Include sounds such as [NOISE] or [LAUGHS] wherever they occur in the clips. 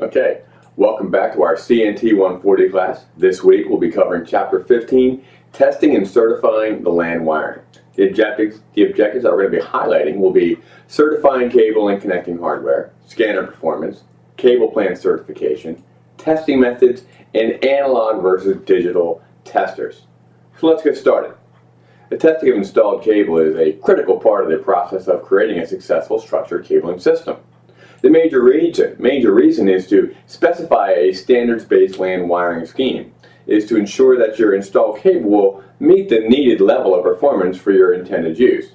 Okay, welcome back to our CNT 140 class. This week we'll be covering Chapter 15, Testing and Certifying the LAN Wiring. The objectives, the objectives that we're going to be highlighting will be certifying cable and connecting hardware, scanner performance, cable plant certification, testing methods, and analog versus digital testers. So let's get started. The testing of installed cable is a critical part of the process of creating a successful structured cabling system. The major reason, major reason is to specify a standards-based LAN wiring scheme, is to ensure that your installed cable will meet the needed level of performance for your intended use.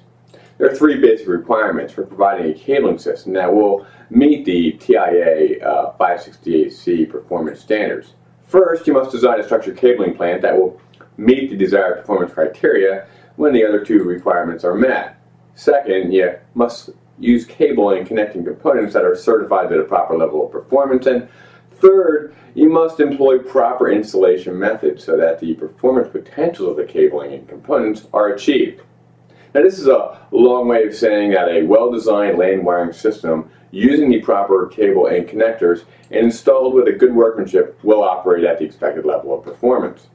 There are three basic requirements for providing a cabling system that will meet the TIA uh, 568C performance standards. First, you must design a structured cabling plant that will meet the desired performance criteria when the other two requirements are met. Second, you must use cable and connecting components that are certified to a proper level of performance. And third, you must employ proper installation methods so that the performance potentials of the cabling and components are achieved. Now this is a long way of saying that a well-designed LAN wiring system using the proper cable and connectors and installed with a good workmanship will operate at the expected level of performance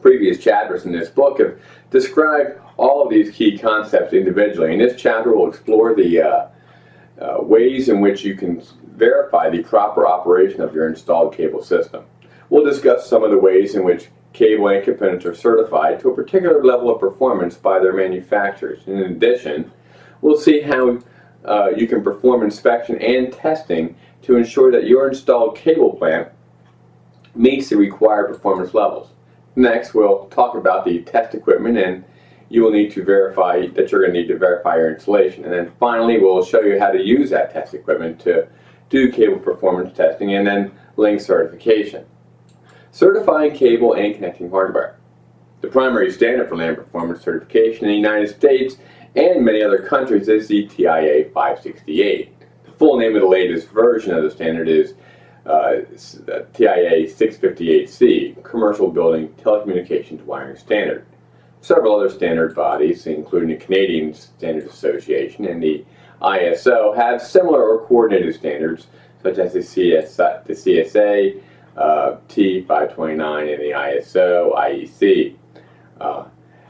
previous chapters in this book have described all of these key concepts individually. In this chapter, we'll explore the uh, uh, ways in which you can verify the proper operation of your installed cable system. We'll discuss some of the ways in which cable and components are certified to a particular level of performance by their manufacturers. In addition, we'll see how uh, you can perform inspection and testing to ensure that your installed cable plant meets the required performance levels. Next, we'll talk about the test equipment and you will need to verify that you're going to need to verify your installation. And then finally, we'll show you how to use that test equipment to do cable performance testing and then link certification. Certifying cable and connecting hardware. The primary standard for LAN performance certification in the United States and many other countries is the TIA 568. The full name of the latest version of the standard is uh, TIA 658C, Commercial Building Telecommunications Wiring Standard. Several other standard bodies, including the Canadian Standards Association and the ISO, have similar or coordinated standards, such as the, CS, the CSA, uh, T529, and the ISO, IEC. Uh,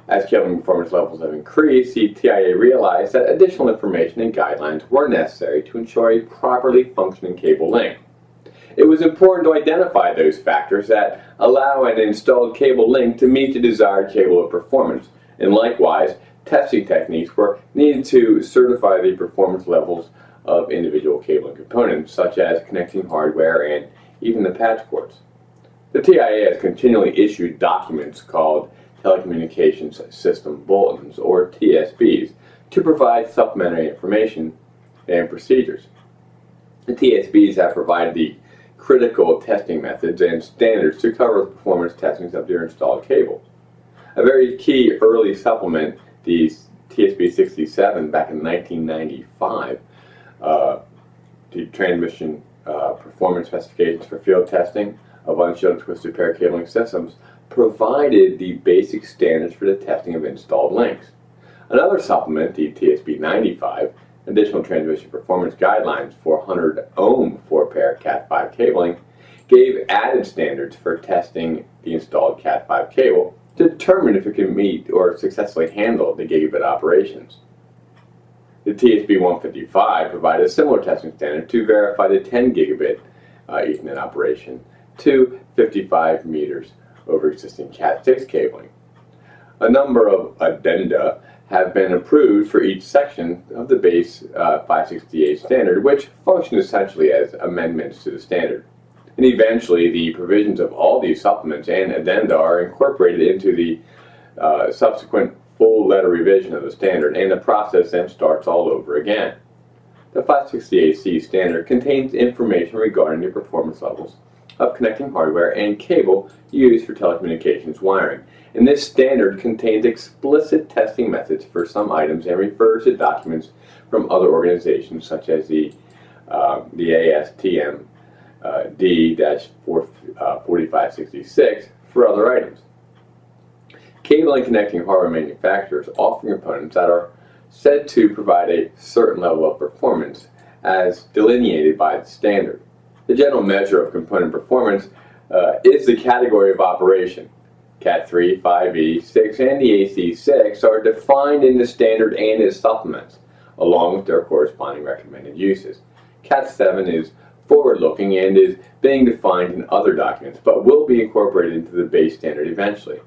as cabling performance levels have increased, the TIA realized that additional information and guidelines were necessary to ensure a properly functioning cable link. It was important to identify those factors that allow an installed cable link to meet the desired cable of performance, and likewise, testing techniques were needed to certify the performance levels of individual cabling components, such as connecting hardware and even the patch cords. The TIA has continually issued documents called Telecommunications System Bulletins, or TSBs, to provide supplementary information and procedures. The TSBs have provided the critical testing methods and standards to cover the performance testing of your installed cable. A very key early supplement, the TSB 67 back in 1995, uh, the transmission uh, performance specifications for field testing of unshielded twisted pair cabling systems provided the basic standards for the testing of installed links. Another supplement, the TSB 95, additional transmission performance guidelines for 100 ohm 4-pair Cat5 cabling gave added standards for testing the installed Cat5 cable to determine if it can meet or successfully handle the gigabit operations. The TSB 155 provided a similar testing standard to verify the 10 gigabit uh, Ethernet operation to 55 meters over existing Cat6 cabling. A number of addenda have been approved for each section of the base uh, 568 standard, which function essentially as amendments to the standard. And eventually, the provisions of all these supplements and addenda are incorporated into the uh, subsequent full letter revision of the standard, and the process then starts all over again. The 568C standard contains information regarding the performance levels of connecting hardware and cable used for telecommunications wiring. And this standard contains explicit testing methods for some items and refers to documents from other organizations such as the, uh, the ASTM uh, D-4566 uh, for other items. Cable and connecting hardware manufacturers offer components that are said to provide a certain level of performance as delineated by the standard. The general measure of component performance uh, is the category of operation. CAT 3, 5e, 6, and the AC6 are defined in the standard and its supplements, along with their corresponding recommended uses. CAT 7 is forward-looking and is being defined in other documents, but will be incorporated into the base standard eventually.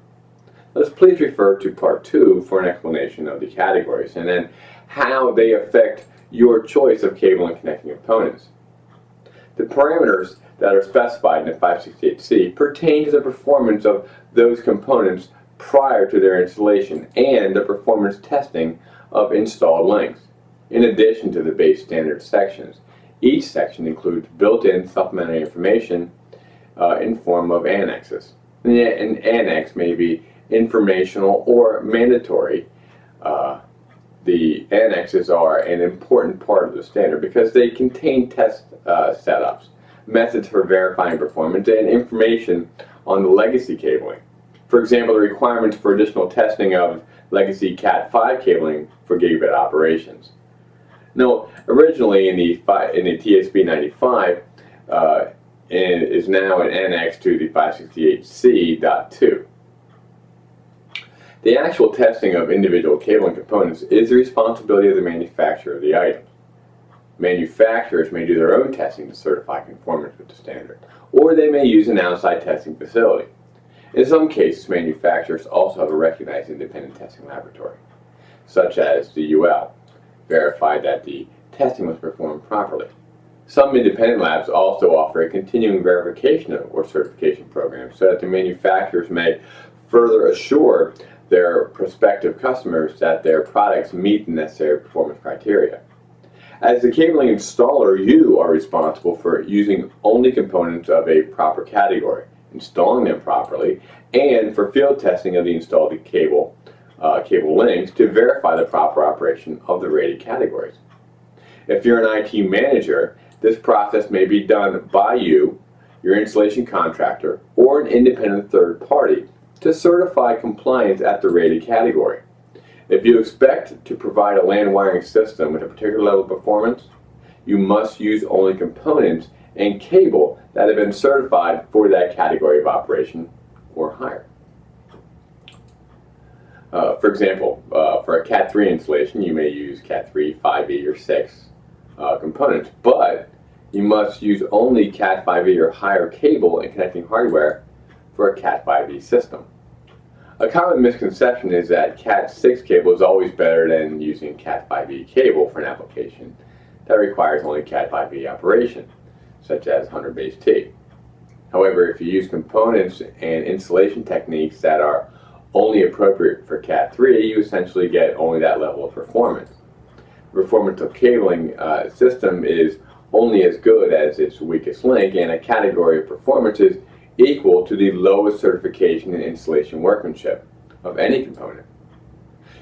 Let's please refer to Part 2 for an explanation of the categories and then how they affect your choice of cable and connecting components. The parameters that are specified in the 568C pertain to the performance of those components prior to their installation and the performance testing of installed links, in addition to the base standard sections. Each section includes built-in supplementary information uh, in form of annexes. An annex may be informational or mandatory. Uh, the annexes are an important part of the standard because they contain test uh, setups, methods for verifying performance, and information on the legacy cabling. For example, the requirements for additional testing of legacy Cat5 cabling for gigabit operations. Now, originally in the, in the TSB 95, uh, is now an annex to the 568C.2. The actual testing of individual cabling components is the responsibility of the manufacturer of the item. Manufacturers may do their own testing to certify conformance with the standard, or they may use an outside testing facility. In some cases, manufacturers also have a recognized independent testing laboratory, such as the UL, verify that the testing was performed properly. Some independent labs also offer a continuing verification or certification program so that the manufacturers may further assure their prospective customers that their products meet the necessary performance criteria. As the cabling installer, you are responsible for using only components of a proper category, installing them properly, and for field testing of the installed cable, uh, cable links to verify the proper operation of the rated categories. If you're an IT manager, this process may be done by you, your installation contractor, or an independent third party to certify compliance at the rated category. If you expect to provide a LAN wiring system with a particular level of performance, you must use only components and cable that have been certified for that category of operation or higher. Uh, for example, uh, for a Cat3 installation, you may use Cat3, 5e, or 6 uh, components, but you must use only Cat5e or higher cable and connecting hardware for a Cat5e system. A common misconception is that Cat6 cable is always better than using Cat5e cable for an application that requires only Cat5e operation, such as 100 base T. However, if you use components and installation techniques that are only appropriate for Cat3, you essentially get only that level of performance. The performance of cabling uh, system is only as good as its weakest link, and a category of performance is equal to the lowest certification in installation workmanship of any component.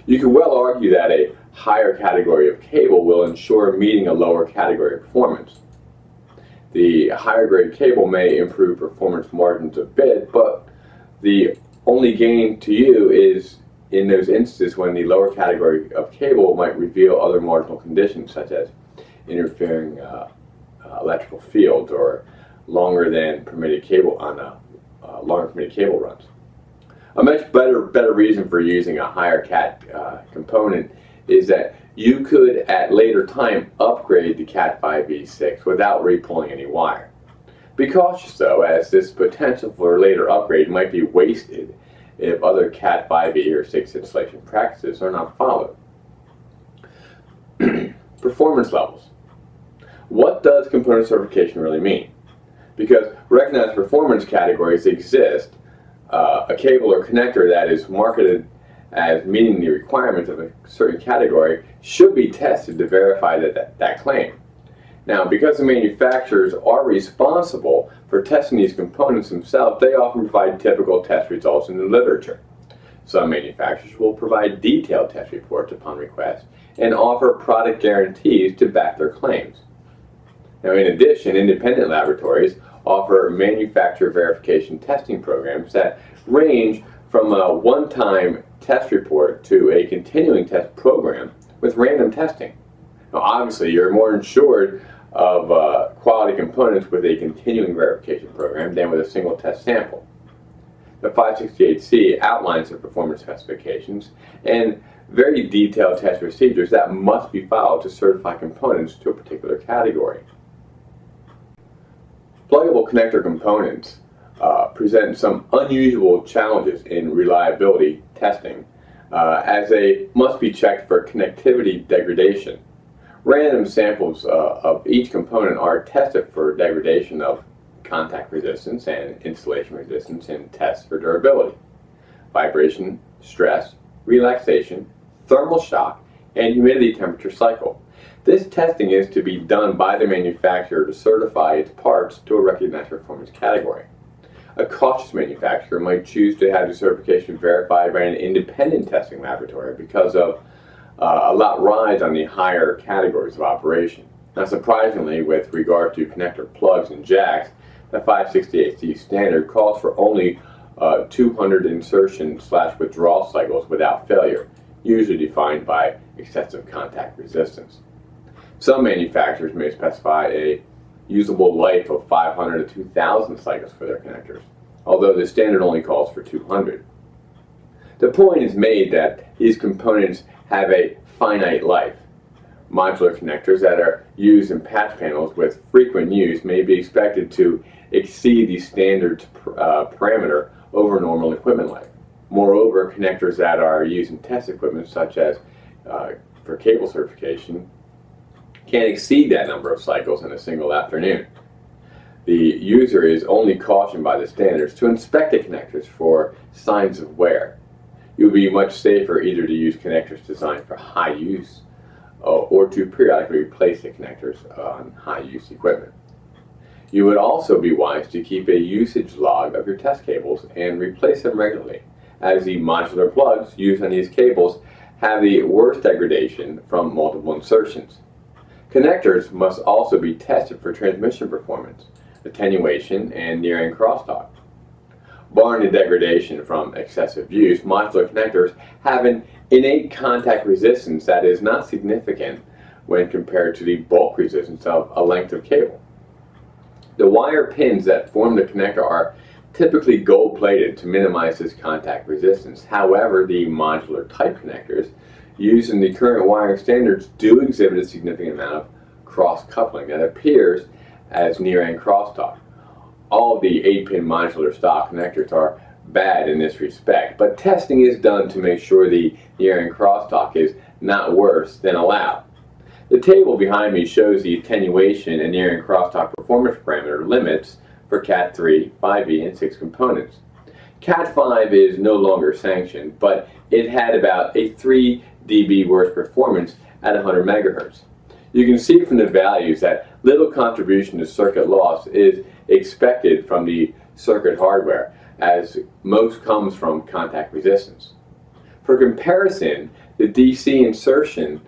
You could well argue that a higher category of cable will ensure meeting a lower category of performance. The higher grade cable may improve performance margins a bit, but the only gain to you is in those instances when the lower category of cable might reveal other marginal conditions such as interfering uh, uh, electrical fields or longer than permitted cable on a uh, longer permitted cable runs. A much better better reason for using a higher cat uh, component is that you could at later time upgrade the cat 5e6 without repulling any wire. Be cautious though as this potential for later upgrade might be wasted if other cat 5e or 6 installation practices are not followed. [CLEARS THROAT] Performance levels. What does component certification really mean? Because recognized performance categories exist. Uh, a cable or connector that is marketed as meeting the requirements of a certain category should be tested to verify that, that, that claim. Now, because the manufacturers are responsible for testing these components themselves, they often provide typical test results in the literature. Some manufacturers will provide detailed test reports upon request and offer product guarantees to back their claims. Now, in addition, independent laboratories offer manufacturer verification testing programs that range from a one-time test report to a continuing test program with random testing. Now, obviously, you're more insured of uh, quality components with a continuing verification program than with a single test sample. The 568C outlines the performance specifications and very detailed test procedures that must be followed to certify components to a particular category. Pluggable connector components uh, present some unusual challenges in reliability testing uh, as they must be checked for connectivity degradation. Random samples uh, of each component are tested for degradation of contact resistance and installation resistance and tests for durability, vibration, stress, relaxation, thermal shock, and humidity temperature cycle. This testing is to be done by the manufacturer to certify its parts to a recognized performance category. A cautious manufacturer might choose to have the certification verified by an independent testing laboratory because of uh, a lot rides on the higher categories of operation. Now surprisingly, with regard to connector plugs and jacks, the 568C standard calls for only uh, 200 insertion slash withdrawal cycles without failure, usually defined by excessive contact resistance. Some manufacturers may specify a usable life of 500 to 2,000 cycles for their connectors, although the standard only calls for 200. The point is made that these components have a finite life. Modular connectors that are used in patch panels with frequent use may be expected to exceed the standard uh, parameter over normal equipment life. Moreover, connectors that are used in test equipment, such as uh, for cable certification, can exceed that number of cycles in a single afternoon. The user is only cautioned by the standards to inspect the connectors for signs of wear. It would be much safer either to use connectors designed for high use uh, or to periodically replace the connectors on high use equipment. You would also be wise to keep a usage log of your test cables and replace them regularly, as the modular plugs used on these cables have the worst degradation from multiple insertions. Connectors must also be tested for transmission performance, attenuation, and near-end crosstalk. Barring the degradation from excessive use, modular connectors have an innate contact resistance that is not significant when compared to the bulk resistance of a length of cable. The wire pins that form the connector are typically gold plated to minimize this contact resistance. However, the modular type connectors used in the current wiring standards do exhibit a significant amount of cross coupling that appears as near end crosstalk. All the 8-pin modular stock connectors are bad in this respect, but testing is done to make sure the near end crosstalk is not worse than allowed. The table behind me shows the attenuation and near-end crosstalk performance parameter limits for Cat3, 5e, and 6 components. Cat5 is no longer sanctioned, but it had about a 3 dB worse performance at 100 megahertz. You can see from the values that little contribution to circuit loss is expected from the circuit hardware, as most comes from contact resistance. For comparison, the DC insertion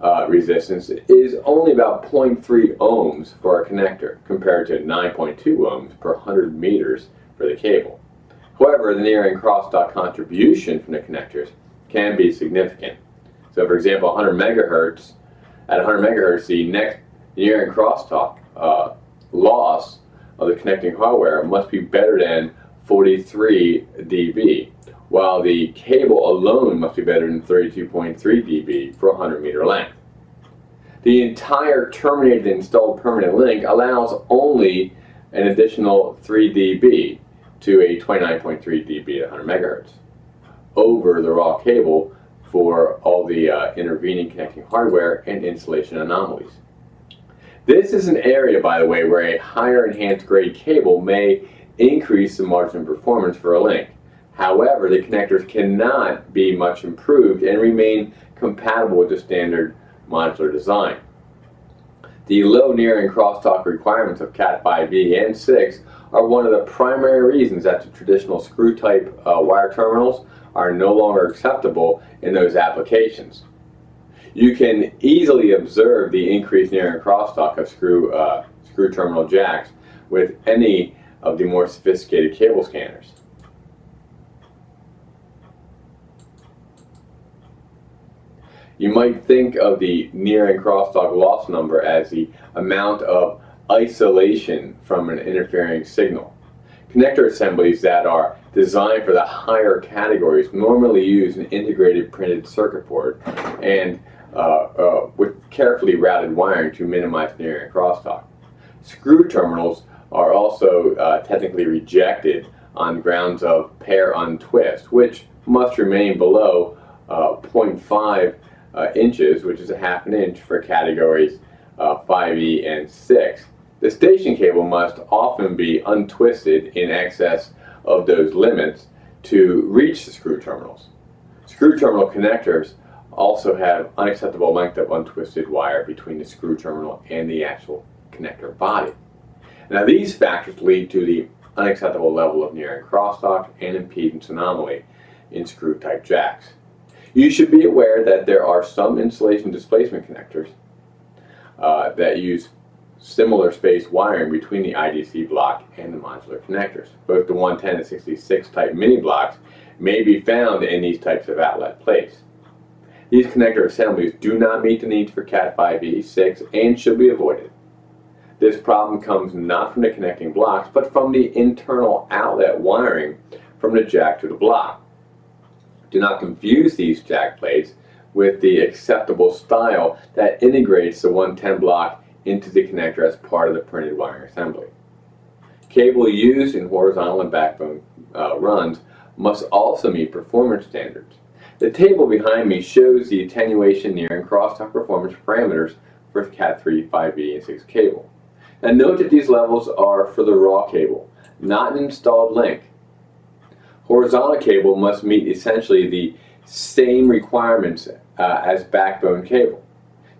uh, resistance is only about 0.3 ohms for a connector compared to 9.2 ohms per 100 meters for the cable. However, the near-end crosstalk contribution from the connectors can be significant. So for example, 100 megahertz, at 100 megahertz, the next near-end crosstalk uh, loss of the connecting hardware must be better than 43 dB while the cable alone must be better than 32.3 dB for 100 meter length. The entire terminated installed permanent link allows only an additional 3 dB to a 29.3 dB at 100 megahertz over the raw cable for all the uh, intervening connecting hardware and installation anomalies. This is an area, by the way, where a higher enhanced grade cable may increase the margin performance for a link. However, the connectors cannot be much improved and remain compatible with the standard modular design. The low near-end crosstalk requirements of Cat5e and 6 are one of the primary reasons that the traditional screw type uh, wire terminals are no longer acceptable in those applications. You can easily observe the increased near-end crosstalk of screw, uh, screw terminal jacks with any of the more sophisticated cable scanners. You might think of the near-end crosstalk loss number as the amount of isolation from an interfering signal. Connector assemblies that are designed for the higher categories normally use an integrated printed circuit board and uh, uh, with carefully routed wiring to minimize near-end crosstalk. Screw terminals are also uh, technically rejected on grounds of pair untwist, which must remain below uh, 0.5 uh, inches, which is a half an inch for categories 5E uh, and 6. The station cable must often be untwisted in excess of those limits to reach the screw terminals. Screw terminal connectors also have unacceptable length of untwisted wire between the screw terminal and the actual connector body. Now these factors lead to the unacceptable level of near-end crosstalk and impedance anomaly in screw type jacks. You should be aware that there are some insulation displacement connectors uh, that use similar space wiring between the IDC block and the modular connectors. Both the 110 and 66 type mini blocks may be found in these types of outlet plates. These connector assemblies do not meet the needs for Cat5e, 6, and should be avoided. This problem comes not from the connecting blocks, but from the internal outlet wiring from the jack to the block. Do not confuse these jack plates with the acceptable style that integrates the 110 block into the connector as part of the printed wiring assembly. Cable used in horizontal and backbone uh, runs must also meet performance standards. The table behind me shows the attenuation near-end crosstalk performance parameters for Cat3, 5e, and 6 cable. And note that these levels are for the raw cable, not an installed link. Horizontal cable must meet essentially the same requirements uh, as backbone cable.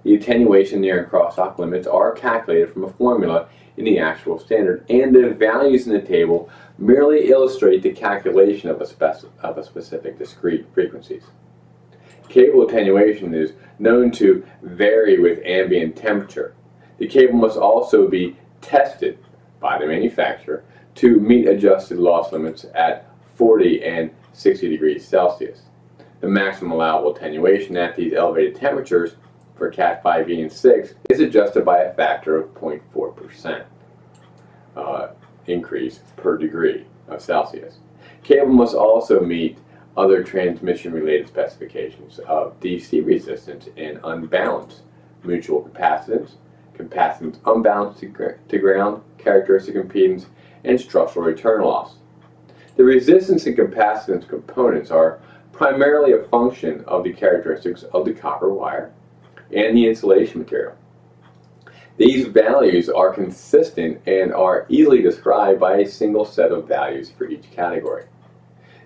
The attenuation near-end crosstalk limits are calculated from a formula in the actual standard, and the values in the table merely illustrate the calculation of a, of a specific discrete frequencies. Cable attenuation is known to vary with ambient temperature. The cable must also be tested by the manufacturer to meet adjusted loss limits at 40 and 60 degrees Celsius. The maximum allowable attenuation at these elevated temperatures for Cat 5e and 6 is adjusted by a factor of 0.4% uh, increase per degree of Celsius. Cable must also meet other transmission-related specifications of DC resistance and unbalanced mutual capacitance, capacitance unbalanced to, gr to ground, characteristic impedance, and structural return loss. The resistance and capacitance components are primarily a function of the characteristics of the copper wire and the insulation material. These values are consistent and are easily described by a single set of values for each category.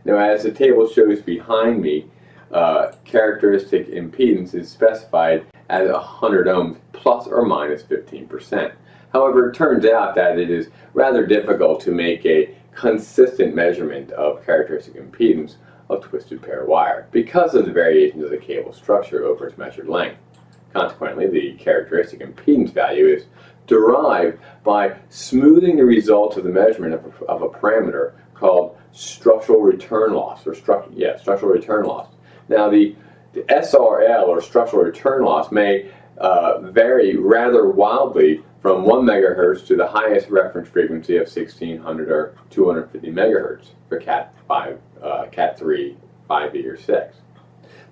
Now as the table shows behind me, uh, characteristic impedance is specified as 100 ohms plus or minus 15%. However, it turns out that it is rather difficult to make a consistent measurement of characteristic impedance of twisted pair wire because of the variations of the cable structure over its measured length. Consequently, the characteristic impedance value is derived by smoothing the results of the measurement of a, of a parameter called structural return loss, or struct, yeah, structural return loss. Now, the, the SRL, or structural return loss, may uh, vary rather wildly from 1 megahertz to the highest reference frequency of 1600 or 250 megahertz for Cat 5, uh, Cat 3, 5e, or 6.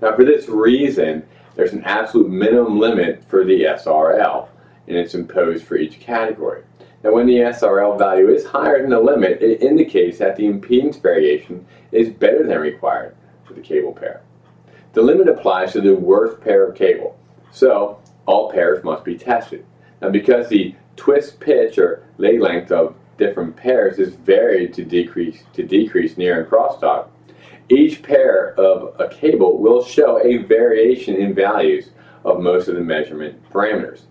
Now, for this reason, there's an absolute minimum limit for the SRL, and it's imposed for each category. Now when the SRL value is higher than the limit, it indicates that the impedance variation is better than required for the cable pair. The limit applies to the worst pair of cable, so all pairs must be tested. Now because the twist pitch or lay length of different pairs is varied to decrease to decrease near-end crosstalk, each pair of a cable will show a variation in values of most of the measurement parameters.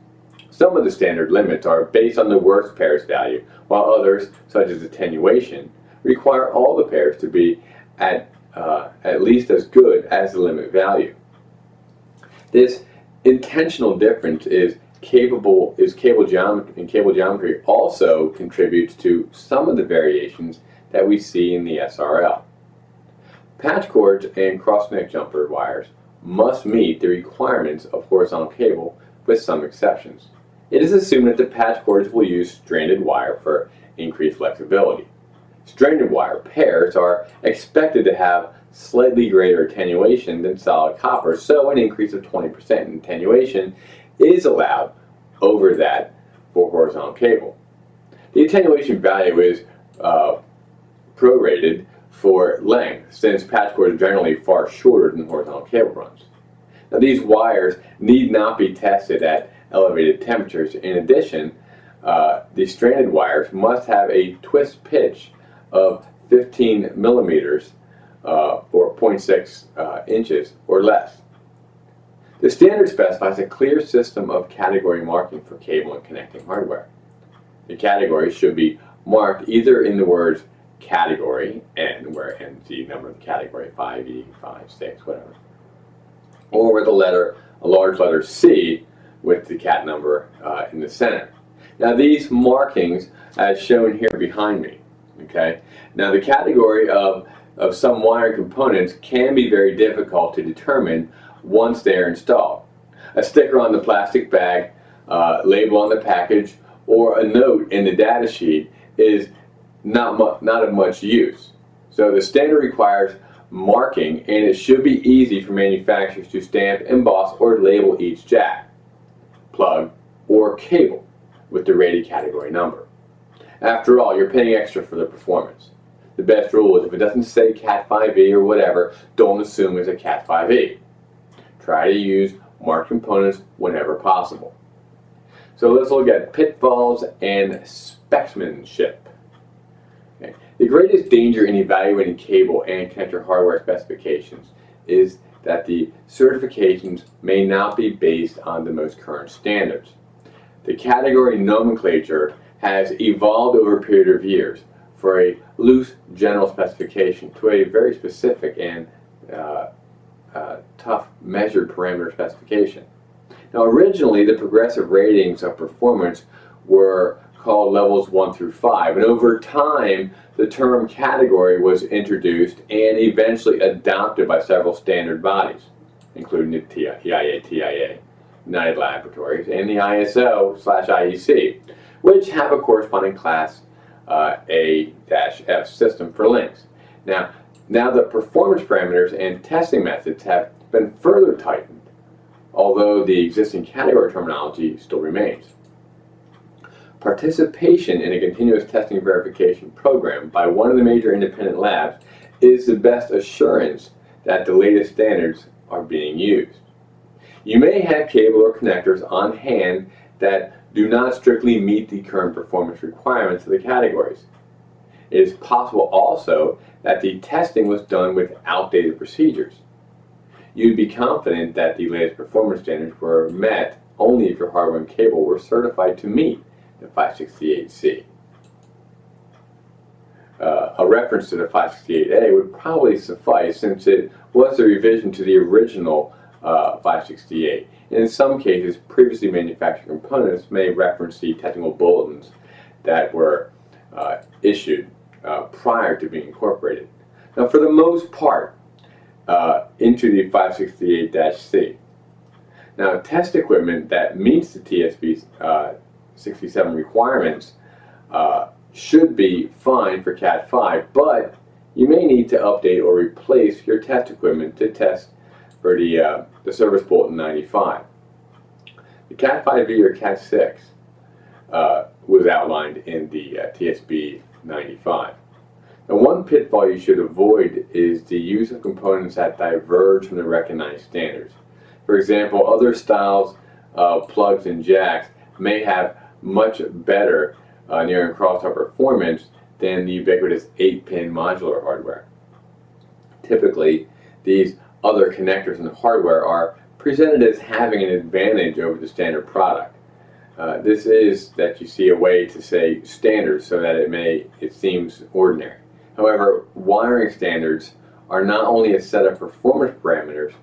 Some of the standard limits are based on the worst pair's value, while others, such as attenuation, require all the pairs to be at, uh, at least as good as the limit value. This intentional difference is capable is cable geometry and cable geometry also contributes to some of the variations that we see in the SRL. Patch cords and cross-connect jumper wires must meet the requirements of horizontal cable with some exceptions. It is assumed that the patch cords will use stranded wire for increased flexibility. Stranded wire pairs are expected to have slightly greater attenuation than solid copper, so an increase of 20% in attenuation is allowed over that for horizontal cable. The attenuation value is uh, prorated for length, since patch cords are generally far shorter than horizontal cable runs. Now these wires need not be tested at elevated temperatures. In addition, uh, the stranded wires must have a twist pitch of 15 millimeters uh, or 0.6 uh, inches or less. The standard specifies a clear system of category marking for cable and connecting hardware. The categories should be marked either in the words category, N, where N is the number of the category, 5E, 5, 6, whatever, or with a letter, a large letter C with the cat number uh, in the center. Now these markings, as shown here behind me, okay, now the category of, of some wiring components can be very difficult to determine once they are installed. A sticker on the plastic bag, uh, label on the package, or a note in the data sheet is not, not of much use. So the standard requires marking and it should be easy for manufacturers to stamp, emboss, or label each jack, plug, or cable with the rated category number. After all, you're paying extra for the performance. The best rule is if it doesn't say Cat 5e or whatever, don't assume it's a Cat 5e. Try to use marked components whenever possible. So let's look at pitfalls and specsmanship. The greatest danger in evaluating cable and connector hardware specifications is that the certifications may not be based on the most current standards. The category nomenclature has evolved over a period of years for a loose general specification to a very specific and uh, uh, tough measured parameter specification. Now originally the progressive ratings of performance were called levels 1 through 5 and over time the term category was introduced and eventually adopted by several standard bodies including the TIA, TIA, United Laboratories, and the ISO slash IEC, which have a corresponding class uh, A-F system for links. Now, now the performance parameters and testing methods have been further tightened, although the existing category terminology still remains. Participation in a continuous testing verification program by one of the major independent labs is the best assurance that the latest standards are being used. You may have cable or connectors on hand that do not strictly meet the current performance requirements of the categories. It is possible also that the testing was done with outdated procedures. You'd be confident that the latest performance standards were met only if your hardware and cable were certified to meet the 568C. Uh, a reference to the 568A would probably suffice since it was a revision to the original uh, 568. And in some cases, previously manufactured components may reference the technical bulletins that were uh, issued uh, prior to being incorporated. Now, for the most part, uh, into the 568-C. Now, test equipment that meets the TSB 67 requirements uh, should be fine for Cat 5, but you may need to update or replace your test equipment to test for the, uh, the Service Bulletin 95. The Cat 5e or Cat 6 uh, was outlined in the uh, TSB 95. Now one pitfall you should avoid is the use of components that diverge from the recognized standards. For example, other styles of plugs and jacks may have much better uh, near-end crosstalk performance than the ubiquitous 8-pin modular hardware. Typically, these other connectors and the hardware are presented as having an advantage over the standard product. Uh, this is that you see a way to say standard so that it may it seems ordinary. However, wiring standards are not only a set of performance parameters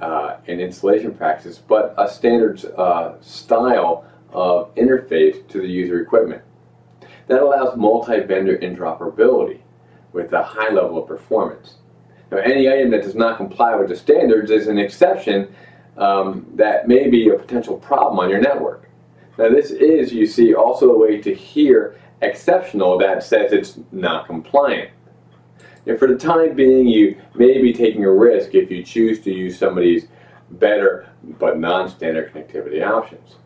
uh, and installation practices, but a standard uh, style of interface to the user equipment. That allows multi-vendor interoperability with a high level of performance. Now, any item that does not comply with the standards is an exception um, that may be a potential problem on your network. Now, this is, you see, also a way to hear exceptional that says it's not compliant. And for the time being, you may be taking a risk if you choose to use somebody's better but non-standard connectivity options.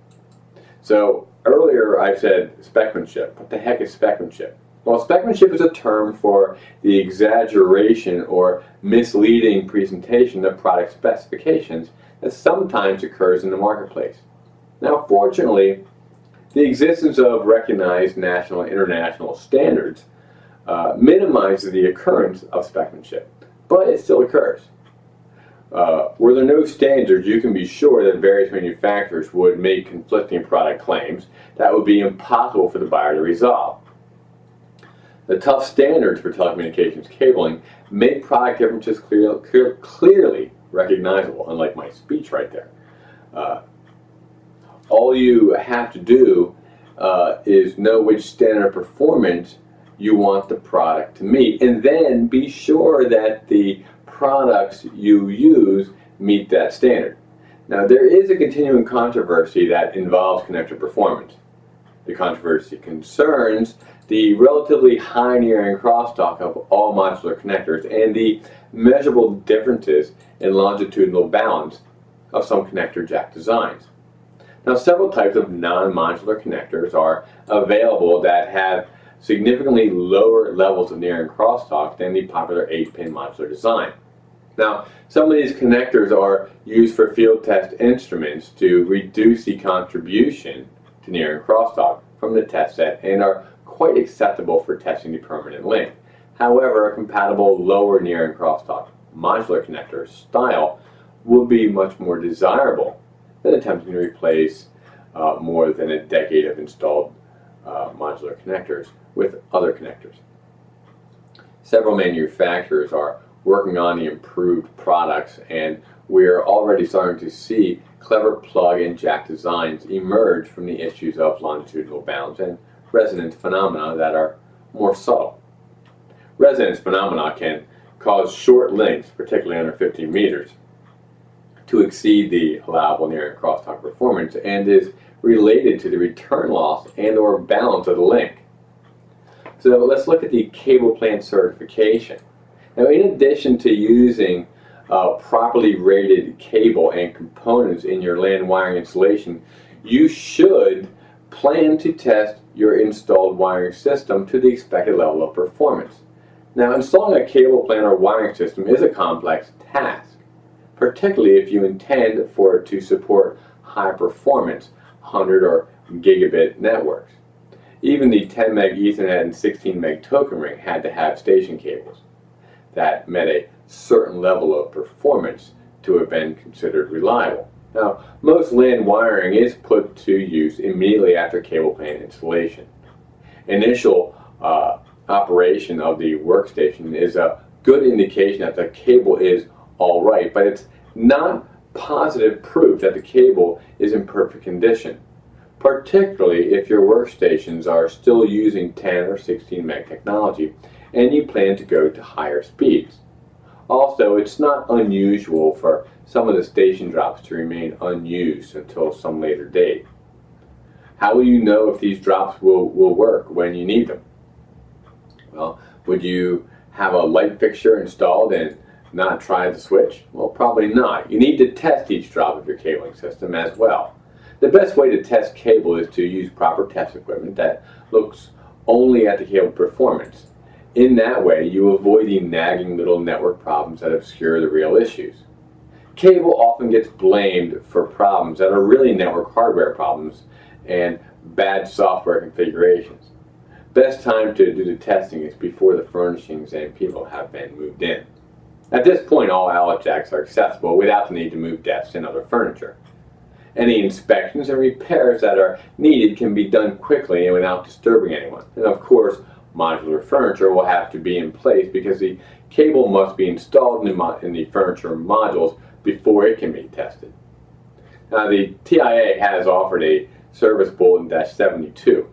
So earlier I said specmanship. What the heck is specmanship? Well, specmanship is a term for the exaggeration or misleading presentation of product specifications that sometimes occurs in the marketplace. Now, fortunately, the existence of recognized national and international standards uh, minimizes the occurrence of specmanship, but it still occurs. Uh, were there no standards, you can be sure that various manufacturers would make conflicting product claims that would be impossible for the buyer to resolve. The tough standards for telecommunications cabling make product differences clear, clear, clearly recognizable, unlike my speech right there. Uh, all you have to do uh, is know which standard of performance you want the product to meet, and then be sure that the products you use meet that standard. Now there is a continuing controversy that involves connector performance. The controversy concerns the relatively high near-end crosstalk of all modular connectors and the measurable differences in longitudinal balance of some connector jack designs. Now several types of non-modular connectors are available that have significantly lower levels of near-end crosstalk than the popular 8-pin modular design. Now, some of these connectors are used for field test instruments to reduce the contribution to near crosstalk from the test set and are quite acceptable for testing the permanent link. However, a compatible lower near-end crosstalk modular connector style will be much more desirable than attempting to replace uh, more than a decade of installed uh, modular connectors with other connectors. Several manufacturers are working on the improved products and we're already starting to see clever plug and jack designs emerge from the issues of longitudinal balance and resonance phenomena that are more subtle. Resonance phenomena can cause short links, particularly under 15 meters, to exceed the allowable near crosstalk performance and is related to the return loss and or balance of the link. So let's look at the cable plant certification. Now, in addition to using uh, properly rated cable and components in your LAN wiring installation, you should plan to test your installed wiring system to the expected level of performance. Now, installing a cable plant or wiring system is a complex task, particularly if you intend for it to support high performance 100 or gigabit networks. Even the 10 meg Ethernet and 16 meg token ring had to have station cables that met a certain level of performance to have been considered reliable. Now, most LAN wiring is put to use immediately after cable plant installation. Initial uh, operation of the workstation is a good indication that the cable is all right, but it's not positive proof that the cable is in perfect condition, particularly if your workstations are still using 10 or 16 meg technology and you plan to go to higher speeds. Also, it's not unusual for some of the station drops to remain unused until some later date. How will you know if these drops will, will work when you need them? Well, would you have a light fixture installed and not try the switch? Well, probably not. You need to test each drop of your cabling system as well. The best way to test cable is to use proper test equipment that looks only at the cable performance. In that way, you avoid the nagging little network problems that obscure the real issues. Cable often gets blamed for problems that are really network hardware problems and bad software configurations. Best time to do the testing is before the furnishings and people have been moved in. At this point, all outlet jacks are accessible without the need to move desks and other furniture. Any inspections and repairs that are needed can be done quickly and without disturbing anyone. And of course, modular furniture will have to be in place because the cable must be installed in the, in the furniture modules before it can be tested. Now the TIA has offered a service bulletin-72,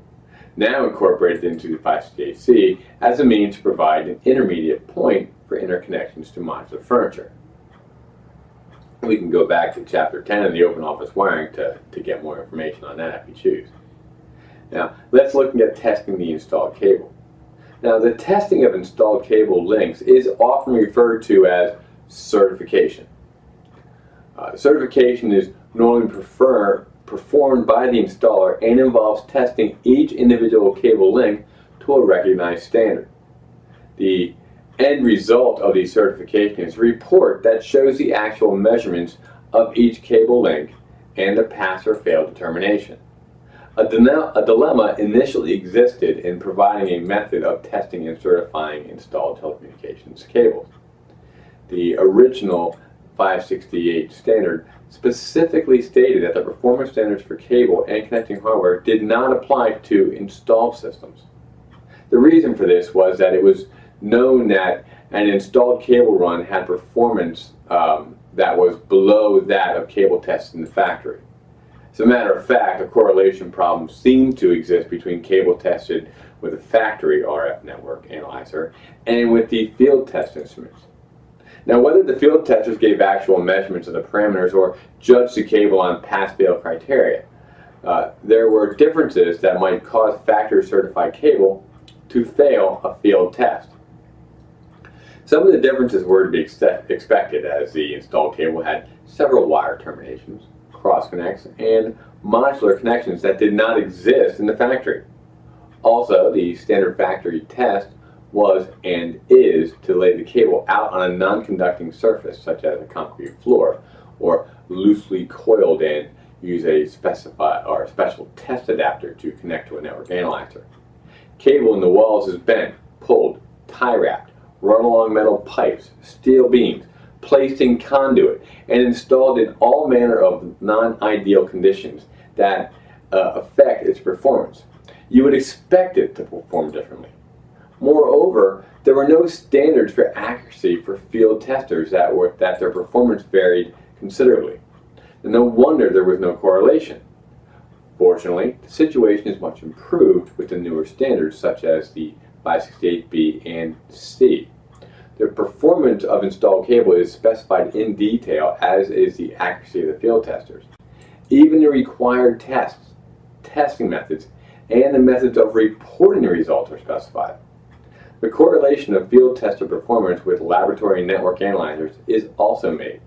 now incorporated into the 568C as a means to provide an intermediate point for interconnections to modular furniture. We can go back to chapter 10 of the open office wiring to, to get more information on that if you choose. Now, let's look at testing the installed cable. Now, the testing of installed cable links is often referred to as certification. Uh, certification is normally prefer, performed by the installer and involves testing each individual cable link to a recognized standard. The end result of the certification is a report that shows the actual measurements of each cable link and the pass or fail determination. A, a, dilemma initially existed in providing a method of testing and certifying installed telecommunications cables. The original 568 standard specifically stated that the performance standards for cable and connecting hardware did not apply to installed systems. The reason for this was that it was known that an installed cable run had performance um, that was below that of cable tests in the factory. As a matter of fact, a correlation problem seemed to exist between cable tested with a factory RF network analyzer and with the field test instruments. Now, whether the field testers gave actual measurements of the parameters or judged the cable on pass-fail criteria, uh, there were differences that might cause factory-certified cable to fail a field test. Some of the differences were to be expected as the installed cable had several wire terminations, cross connects, and modular connections that did not exist in the factory. Also, the standard factory test was and is to lay the cable out on a non-conducting surface such as a concrete floor or loosely coiled and use a specified or special test adapter to connect to a network analyzer. Cable in the walls is bent, pulled, tie wrapped, run along metal pipes, steel beams, placed in conduit, and installed in all manner of non-ideal conditions that uh, affect its performance. You would expect it to perform differently. Moreover, there were no standards for accuracy for field testers that, were, that their performance varied considerably. And no wonder there was no correlation. Fortunately, the situation is much improved with the newer standards such as the 568B and C. The performance of installed cable is specified in detail, as is the accuracy of the field testers. Even the required tests, testing methods, and the methods of reporting the results are specified. The correlation of field tester performance with laboratory network analyzers is also made.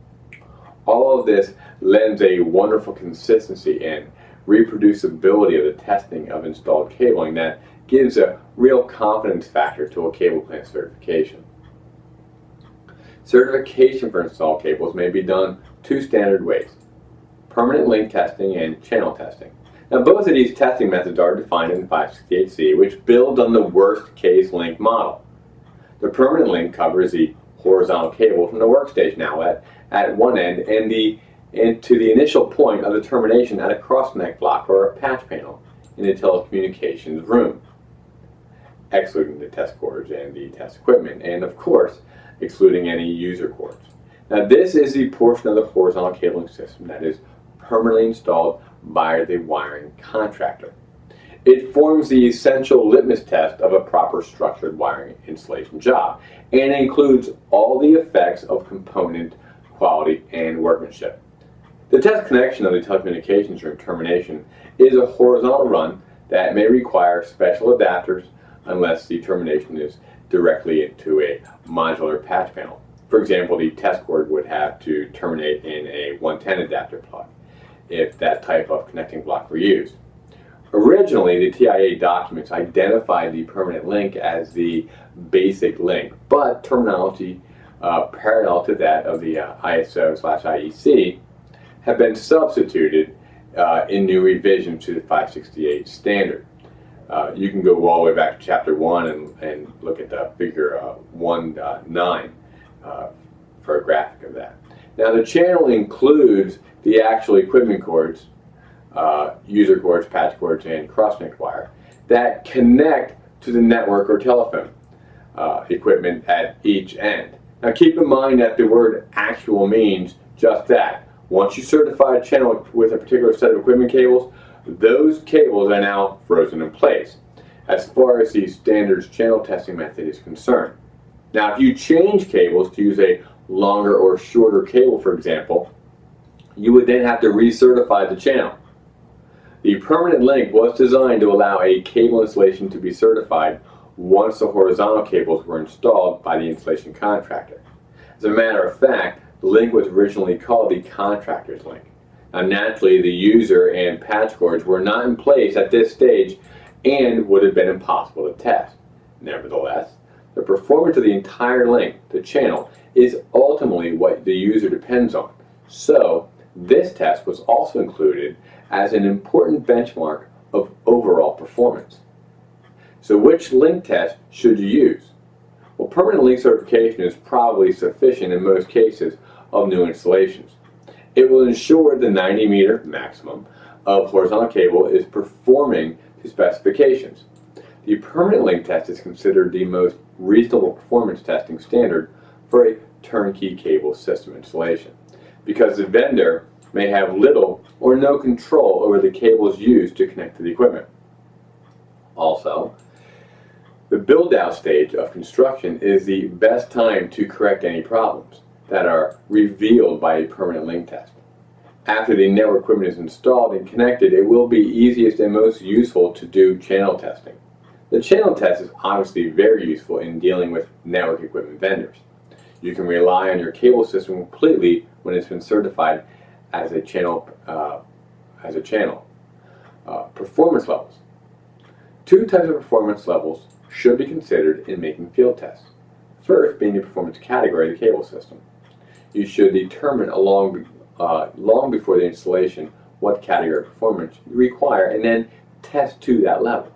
All of this lends a wonderful consistency and reproducibility of the testing of installed cabling that gives a real confidence factor to a cable plant certification. Certification for installed cables may be done two standard ways, permanent link testing and channel testing. Now both of these testing methods are defined in 568C, which builds on the worst case link model. The permanent link covers the horizontal cable from the workstation outlet at one end and the and to the initial point of the termination at a cross-connect block or a patch panel in the telecommunications room excluding the test cords and the test equipment, and of course, excluding any user cords. Now this is the portion of the horizontal cabling system that is permanently installed by the wiring contractor. It forms the essential litmus test of a proper structured wiring installation job and includes all the effects of component quality and workmanship. The test connection of the telecommunications room termination is a horizontal run that may require special adapters unless the termination is directly into a modular patch panel. For example, the test cord would have to terminate in a 110 adapter plug if that type of connecting block were used. Originally, the TIA documents identified the permanent link as the basic link, but terminology uh, parallel to that of the uh, ISO slash IEC have been substituted uh, in new revisions to the 568 standard. Uh, you can go all the way back to chapter 1 and, and look at the figure uh, 1.9 uh, for a graphic of that. Now the channel includes the actual equipment cords, uh, user cords, patch cords, and cross-connect wire that connect to the network or telephone uh, equipment at each end. Now keep in mind that the word actual means just that. Once you certify a channel with a particular set of equipment cables, those cables are now frozen in place as far as the standards channel testing method is concerned. Now, if you change cables to use a longer or shorter cable, for example, you would then have to recertify the channel. The permanent link was designed to allow a cable installation to be certified once the horizontal cables were installed by the installation contractor. As a matter of fact, the link was originally called the contractor's link. Uh, now naturally, the user and patch cords were not in place at this stage and would have been impossible to test. Nevertheless, the performance of the entire link, the channel, is ultimately what the user depends on. So, this test was also included as an important benchmark of overall performance. So which link test should you use? Well, permanent link certification is probably sufficient in most cases of new installations. It will ensure the 90 meter maximum of horizontal cable is performing to specifications. The permanent link test is considered the most reasonable performance testing standard for a turnkey cable system installation because the vendor may have little or no control over the cables used to connect to the equipment. Also, the build-out stage of construction is the best time to correct any problems that are revealed by a permanent link test. After the network equipment is installed and connected, it will be easiest and most useful to do channel testing. The channel test is obviously very useful in dealing with network equipment vendors. You can rely on your cable system completely when it's been certified as a channel. Uh, as a channel. Uh, performance levels. Two types of performance levels should be considered in making field tests. First being the performance category of the cable system. You should determine along, uh, long before the installation what category of performance you require and then test to that level.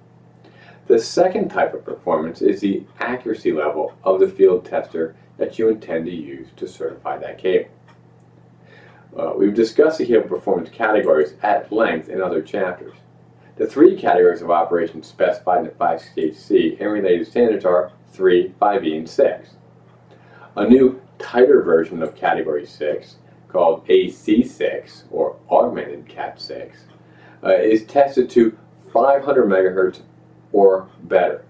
The second type of performance is the accuracy level of the field tester that you intend to use to certify that cable. Uh, we've discussed the cable performance categories at length in other chapters. The three categories of operations specified in the 568C and related standards are 3, 5E, and 6. A new tighter version of Category 6, called AC6, or Augmented Cat 6, uh, is tested to 500 megahertz or better.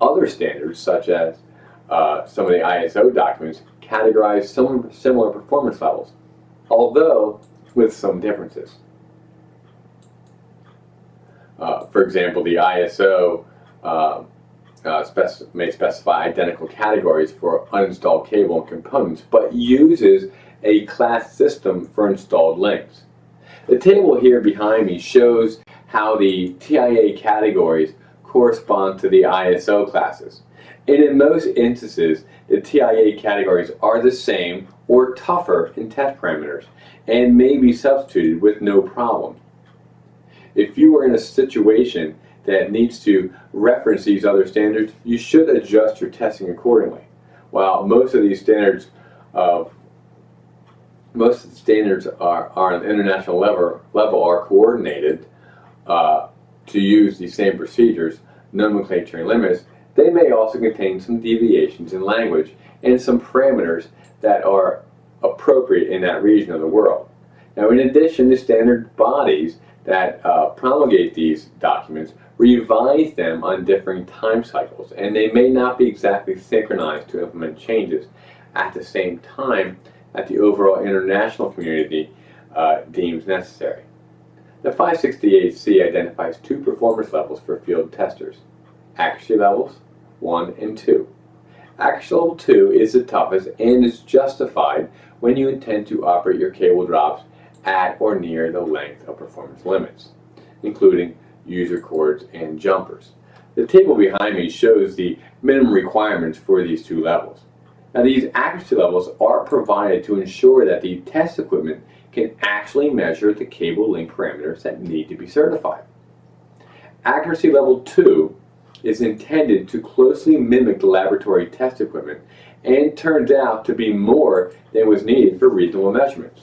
Other standards, such as uh, some of the ISO documents, categorize some similar performance levels, although with some differences. Uh, for example, the ISO uh, uh, spec may specify identical categories for uninstalled cable and components, but uses a class system for installed links. The table here behind me shows how the TIA categories correspond to the ISO classes. And in most instances, the TIA categories are the same or tougher in test parameters and may be substituted with no problem. If you are in a situation that needs to reference these other standards, you should adjust your testing accordingly. While most of these standards uh, most of the standards are, are on an international level, level are coordinated uh, to use the same procedures, nomenclature and limits, they may also contain some deviations in language and some parameters that are appropriate in that region of the world. Now in addition, the standard bodies that uh, promulgate these documents revise them on differing time cycles, and they may not be exactly synchronized to implement changes at the same time that the overall international community uh, deems necessary. The 568C identifies two performance levels for field testers, accuracy levels 1 and 2. Accuracy level 2 is the toughest and is justified when you intend to operate your cable drops at or near the length of performance limits, including user cords and jumpers. The table behind me shows the minimum requirements for these two levels. Now these accuracy levels are provided to ensure that the test equipment can actually measure the cable link parameters that need to be certified. Accuracy level 2 is intended to closely mimic the laboratory test equipment and turns out to be more than was needed for reasonable measurements.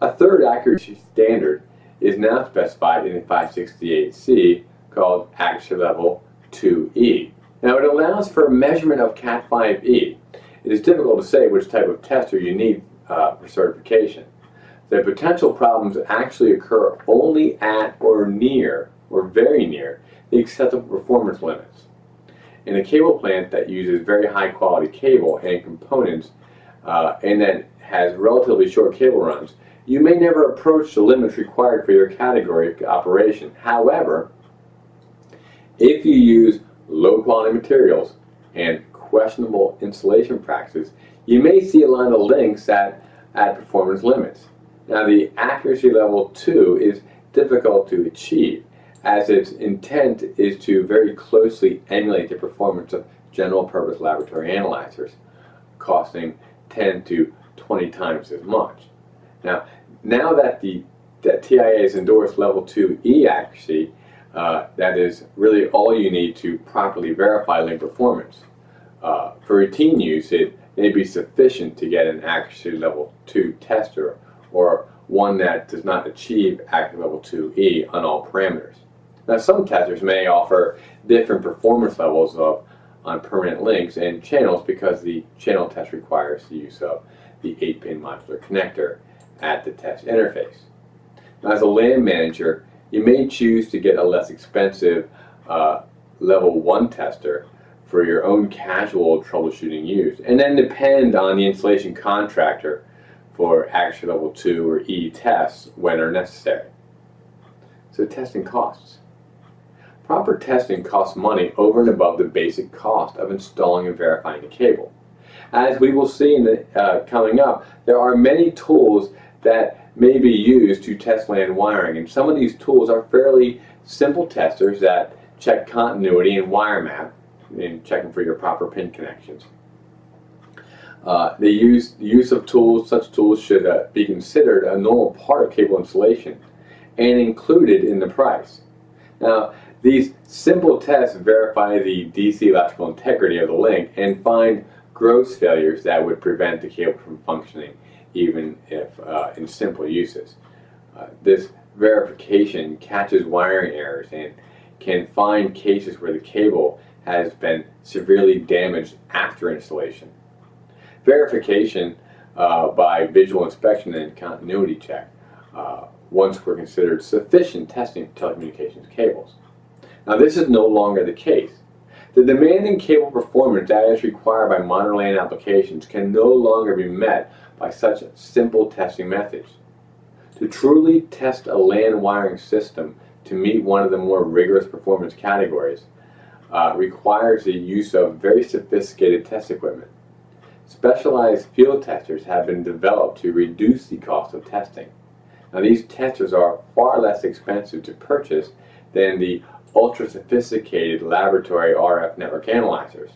A third accuracy standard is now specified in 568C called accuracy level 2E. Now it allows for measurement of Cat5e. It is difficult to say which type of tester you need uh, for certification. The potential problems actually occur only at or near, or very near, the acceptable performance limits. in a cable plant that uses very high quality cable and components uh, and that has relatively short cable runs, you may never approach the limits required for your category operation. However, if you use low quality materials and questionable installation practices, you may see a line of links at, at performance limits. Now the accuracy level 2 is difficult to achieve as its intent is to very closely emulate the performance of general purpose laboratory analyzers, costing 10 to 20 times as much. Now, now that the that TIA has endorsed level 2E accuracy, uh, that is really all you need to properly verify link performance. Uh, for routine use, it may be sufficient to get an accuracy level 2 tester or one that does not achieve accuracy level 2E on all parameters. Now some testers may offer different performance levels of on permanent links and channels because the channel test requires the use of the 8-pin modular connector at the test interface. Now as a LAN manager, you may choose to get a less expensive uh, level 1 tester for your own casual troubleshooting use and then depend on the installation contractor for accuracy level 2 or E tests when are necessary. So testing costs. Proper testing costs money over and above the basic cost of installing and verifying the cable. As we will see in the, uh, coming up, there are many tools that may be used to test LAN wiring, and some of these tools are fairly simple testers that check continuity and wire map, and checking for your proper pin connections. Uh, the use, use of tools, such tools should uh, be considered a normal part of cable installation and included in the price. Now, these simple tests verify the DC electrical integrity of the link and find gross failures that would prevent the cable from functioning even if uh, in simple uses. Uh, this verification catches wiring errors and can find cases where the cable has been severely damaged after installation. Verification uh, by visual inspection and continuity check uh, once were considered sufficient testing for telecommunications cables. Now this is no longer the case. The demanding cable performance that is required by modern LAN applications can no longer be met by such simple testing methods. To truly test a LAN wiring system to meet one of the more rigorous performance categories uh, requires the use of very sophisticated test equipment. Specialized field testers have been developed to reduce the cost of testing. Now these testers are far less expensive to purchase than the ultra sophisticated laboratory RF network analyzers.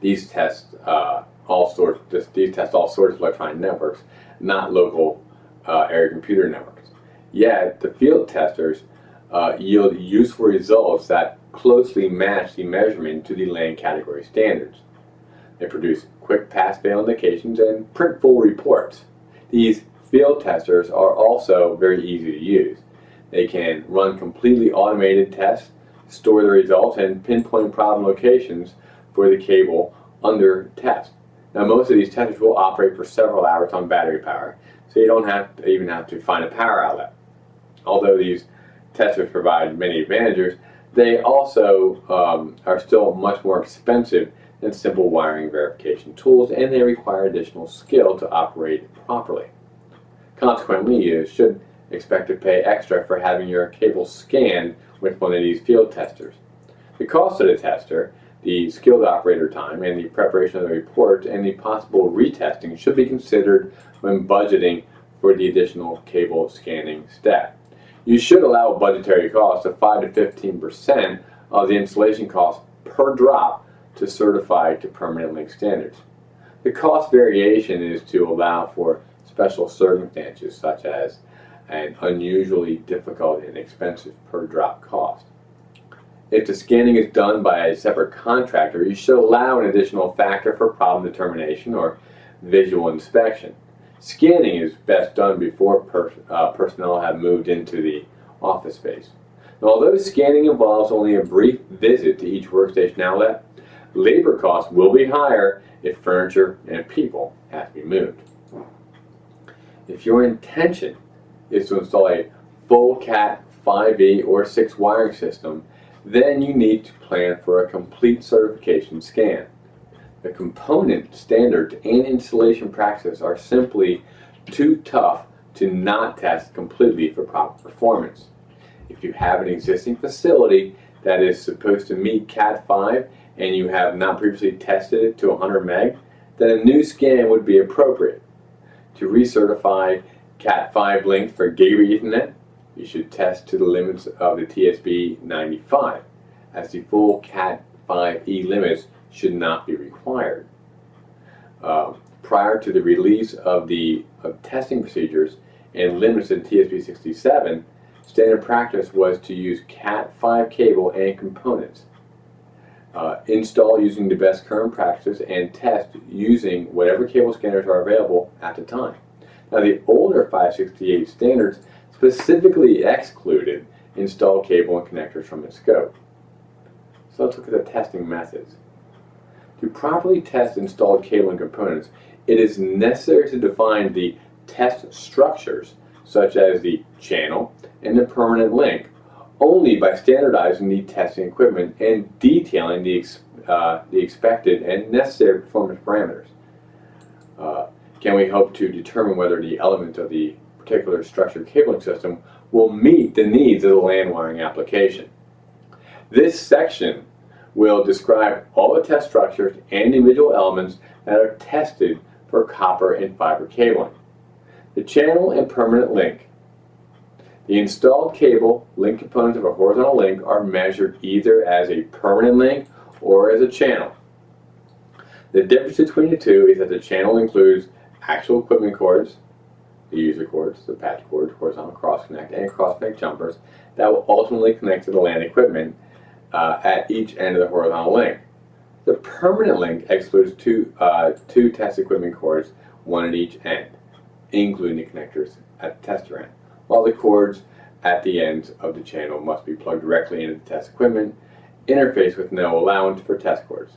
These tests uh, all sorts. This, these test all sorts of electronic networks, not local uh, area computer networks. Yet the field testers uh, yield useful results that closely match the measurement to the LAN category standards. They produce quick pass-fail indications and print full reports. These field testers are also very easy to use. They can run completely automated tests, store the results, and pinpoint problem locations for the cable under test. Now most of these testers will operate for several hours on battery power, so you don't have to even have to find a power outlet. Although these testers provide many advantages, they also um, are still much more expensive than simple wiring verification tools, and they require additional skill to operate properly. Consequently, you should expect to pay extra for having your cable scanned with one of these field testers. The cost of the tester, the skilled operator time, and the preparation of the report, and the possible retesting should be considered when budgeting for the additional cable scanning step. You should allow budgetary cost of 5 to 15% of the installation cost per drop to certify to permanent link standards. The cost variation is to allow for special circumstances such as an unusually difficult and expensive per drop cost. If the scanning is done by a separate contractor, you should allow an additional factor for problem determination or visual inspection. Scanning is best done before per, uh, personnel have moved into the office space. Now, although scanning involves only a brief visit to each workstation outlet, labor costs will be higher if furniture and people have to be moved. If your intention is to install a full Cat 5e or 6 wiring system, then you need to plan for a complete certification scan. The component standards and installation practices are simply too tough to not test completely for proper performance. If you have an existing facility that is supposed to meet Cat 5 and you have not previously tested it to 100 meg, then a new scan would be appropriate. To recertify Cat 5 links for Gigabit Ethernet, you should test to the limits of the TSB 95, as the full Cat 5e limits should not be required. Uh, prior to the release of the of testing procedures and limits in TSB 67, standard practice was to use Cat 5 cable and components. Uh, install using the best current practices and test using whatever cable scanners are available at the time. Now the older 568 standards specifically excluded installed cable and connectors from its scope. So let's look at the testing methods. To properly test installed cable and components, it is necessary to define the test structures, such as the channel and the permanent link, only by standardizing the testing equipment and detailing the, uh, the expected and necessary performance parameters. Uh, can we hope to determine whether the element of the particular structured cabling system will meet the needs of the LAN wiring application. This section will describe all the test structures and individual elements that are tested for copper and fiber cabling. The channel and permanent link. The installed cable link components of a horizontal link are measured either as a permanent link or as a channel. The difference between the two is that the channel includes actual equipment cords, the user cords, the patch cords, horizontal cross connect, and cross connect jumpers that will ultimately connect to the LAN equipment uh, at each end of the horizontal link. The permanent link excludes two, uh, two test equipment cords, one at each end, including the connectors at the tester end, while the cords at the ends of the channel must be plugged directly into the test equipment, interface with no allowance for test cords.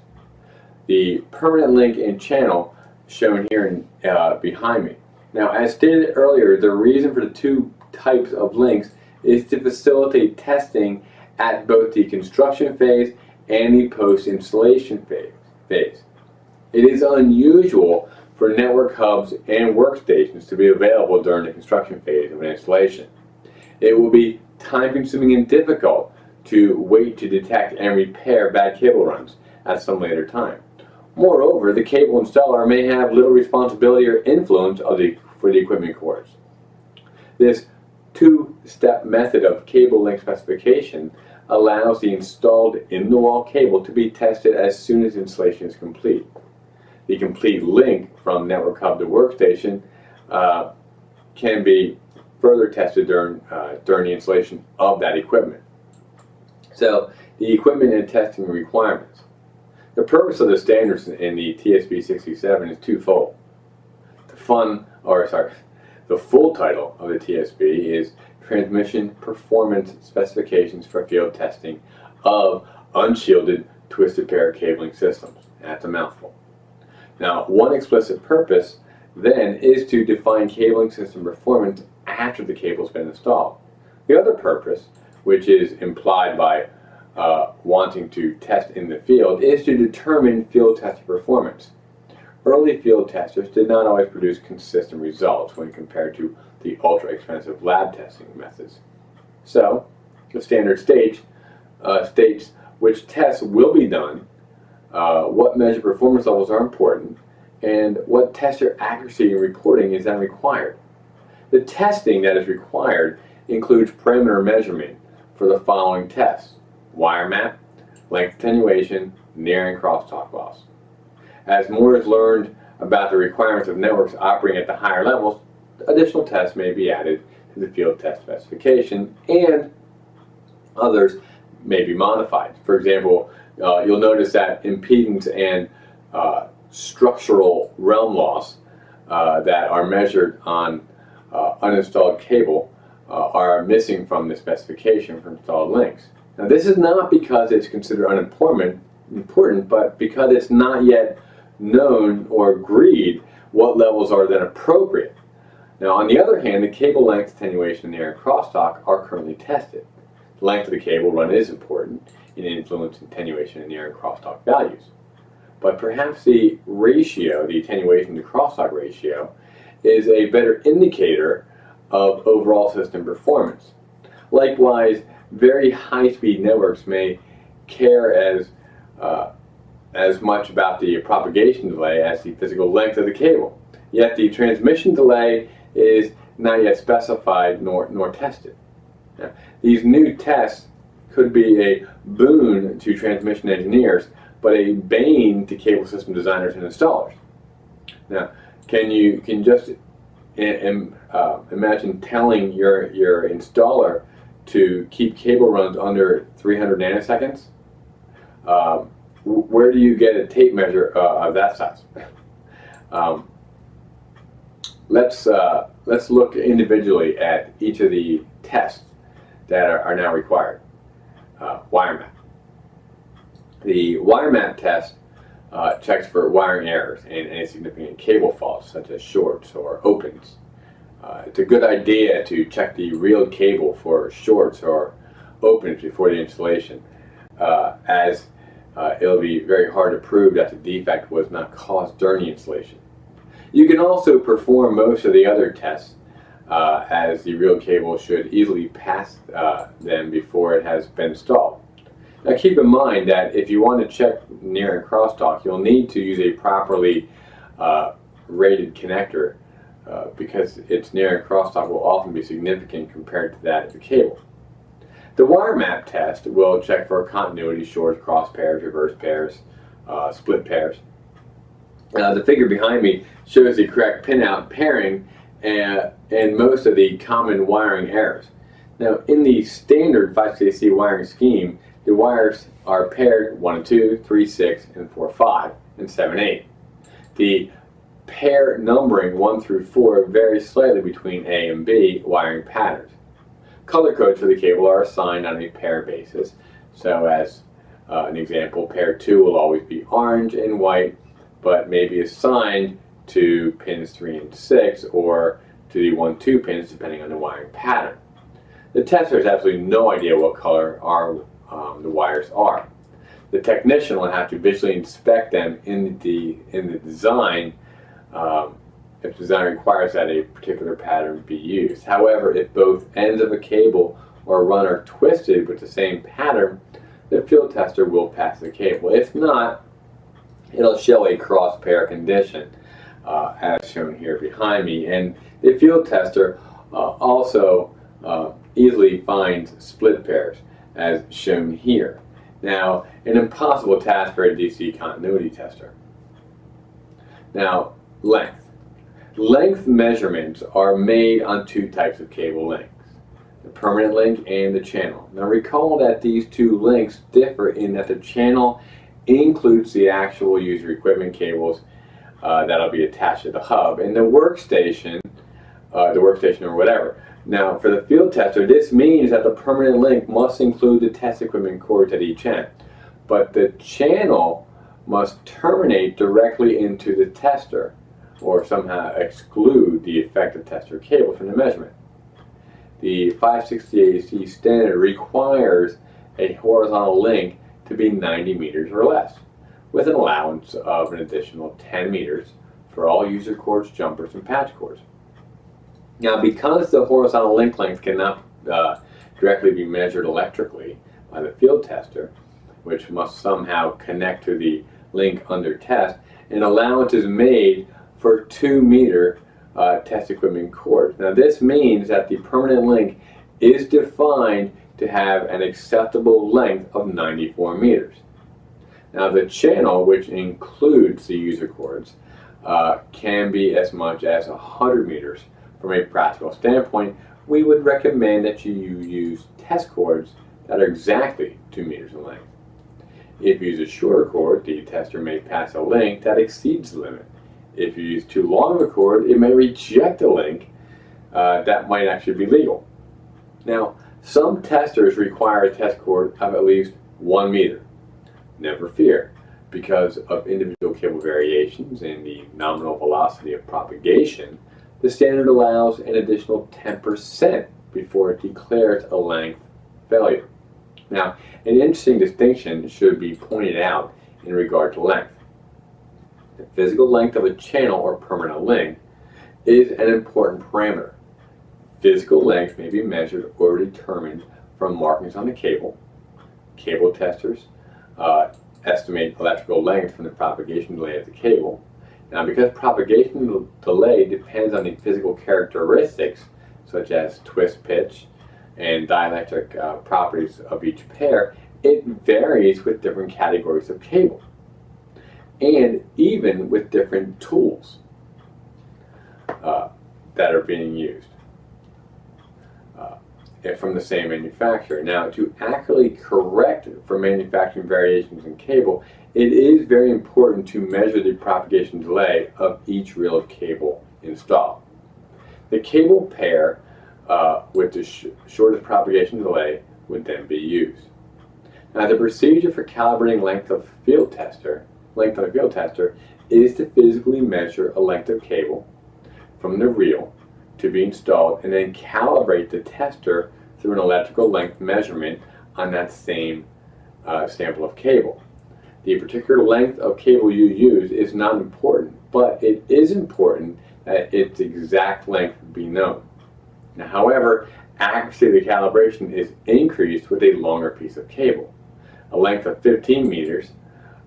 The permanent link and channel shown here in, uh, behind me now, as stated earlier, the reason for the two types of links is to facilitate testing at both the construction phase and the post-installation phase. It is unusual for network hubs and workstations to be available during the construction phase of an installation. It will be time-consuming and difficult to wait to detect and repair bad cable runs at some later time. Moreover, the cable installer may have little responsibility or influence the, for the equipment cords. This two-step method of cable length specification allows the installed in-the-wall cable to be tested as soon as installation is complete. The complete link from network hub to workstation uh, can be further tested during, uh, during the installation of that equipment. So the equipment and testing requirements. The purpose of the standards in the TSB 67 is twofold. The fun, or sorry, the full title of the TSB is Transmission Performance Specifications for Field Testing of Unshielded Twisted Pair Cabling Systems. That's a mouthful. Now, one explicit purpose then is to define cabling system performance after the cable's been installed. The other purpose, which is implied by uh, wanting to test in the field is to determine field test performance. Early field testers did not always produce consistent results when compared to the ultra expensive lab testing methods. So, the standard stage uh, states which tests will be done, uh, what measured performance levels are important, and what tester accuracy and reporting is then required. The testing that is required includes parameter measurement for the following tests wire map, length attenuation, near-end crosstalk loss. As more is learned about the requirements of networks operating at the higher levels, additional tests may be added to the field test specification and others may be modified. For example, uh, you'll notice that impedance and uh, structural return loss uh, that are measured on uh, uninstalled cable uh, are missing from the specification for installed links. Now this is not because it's considered unimportant, important, but because it's not yet known or agreed what levels are then appropriate. Now on the other hand, the cable length attenuation and air crosstalk are currently tested. The length of the cable run is important in influencing attenuation and near-end crosstalk values. But perhaps the ratio, the attenuation to crosstalk ratio, is a better indicator of overall system performance. Likewise, very high-speed networks may care as uh, as much about the propagation delay as the physical length of the cable. Yet the transmission delay is not yet specified nor, nor tested. Now, these new tests could be a boon to transmission engineers, but a bane to cable system designers and installers. Now, can you can just uh, imagine telling your your installer to keep cable runs under 300 nanoseconds? Um, where do you get a tape measure uh, of that size? [LAUGHS] um, let's uh, let's look individually at each of the tests that are, are now required. Uh, wire map. The wire map test uh, checks for wiring errors and any significant cable faults such as shorts or opens. Uh, it's a good idea to check the real cable for shorts or opens before the installation uh, as uh, it'll be very hard to prove that the defect was not caused during the installation. You can also perform most of the other tests uh, as the real cable should easily pass uh, them before it has been installed. Now keep in mind that if you want to check near-end crosstalk, you'll need to use a properly uh, rated connector uh, because its near crosstalk will often be significant compared to that of the cable. The wire map test will check for continuity, shorts, cross pairs, reverse pairs, uh, split pairs. Uh, the figure behind me shows the correct pinout pairing and, and most of the common wiring errors. Now, in the standard 5CAC wiring scheme, the wires are paired 1 and 2, 3, 6, and 4, 5, and 7, 8. The pair numbering 1 through 4 varies slightly between A and B wiring patterns. Color codes for the cable are assigned on a pair basis. So as uh, an example, pair 2 will always be orange and white, but may be assigned to pins 3 and 6 or to the 1, 2 pins depending on the wiring pattern. The tester has absolutely no idea what color our, um, the wires are. The technician will have to visually inspect them in the, in the design um, if design requires that a particular pattern be used. However, if both ends of a cable or run are twisted with the same pattern, the field tester will pass the cable. If not, it'll show a cross pair condition uh, as shown here behind me. And the field tester uh, also uh, easily finds split pairs as shown here. Now, an impossible task for a DC continuity tester. Now, length. Length measurements are made on two types of cable lengths, the permanent link and the channel. Now recall that these two links differ in that the channel includes the actual user equipment cables uh, that'll be attached to the hub and the workstation, uh, the workstation or whatever. Now for the field tester, this means that the permanent link must include the test equipment cords at each end. But the channel must terminate directly into the tester or somehow exclude the effective tester cable from the measurement. The 568C standard requires a horizontal link to be 90 meters or less, with an allowance of an additional 10 meters for all user cords, jumpers, and patch cords. Now, because the horizontal link length cannot uh, directly be measured electrically by the field tester, which must somehow connect to the link under test, an allowance is made for 2 meter uh, test equipment cords. Now this means that the permanent link is defined to have an acceptable length of 94 meters. Now the channel, which includes the user cords, uh, can be as much as 100 meters. From a practical standpoint, we would recommend that you use test cords that are exactly 2 meters in length. If you use a shorter cord, the tester may pass a length that exceeds the limit. If you use too long of a cord, it may reject a link uh, that might actually be legal. Now, some testers require a test cord of at least one meter. Never fear, because of individual cable variations and the nominal velocity of propagation, the standard allows an additional 10% before it declares a length failure. Now, an interesting distinction should be pointed out in regard to length. The physical length of a channel or permanent link is an important parameter. Physical length may be measured or determined from markings on the cable. Cable testers uh, estimate electrical length from the propagation delay of the cable. Now, because propagation delay depends on the physical characteristics, such as twist pitch and dielectric uh, properties of each pair, it varies with different categories of cable and even with different tools uh, that are being used uh, from the same manufacturer. Now, to accurately correct for manufacturing variations in cable, it is very important to measure the propagation delay of each reel of cable installed. The cable pair uh, with the sh shortest propagation delay would then be used. Now, the procedure for calibrating length of field tester length on a field tester is to physically measure a length of cable from the reel to be installed and then calibrate the tester through an electrical length measurement on that same uh, sample of cable. The particular length of cable you use is not important, but it is important that its exact length be known. Now, however, accuracy of the calibration is increased with a longer piece of cable. A length of 15 meters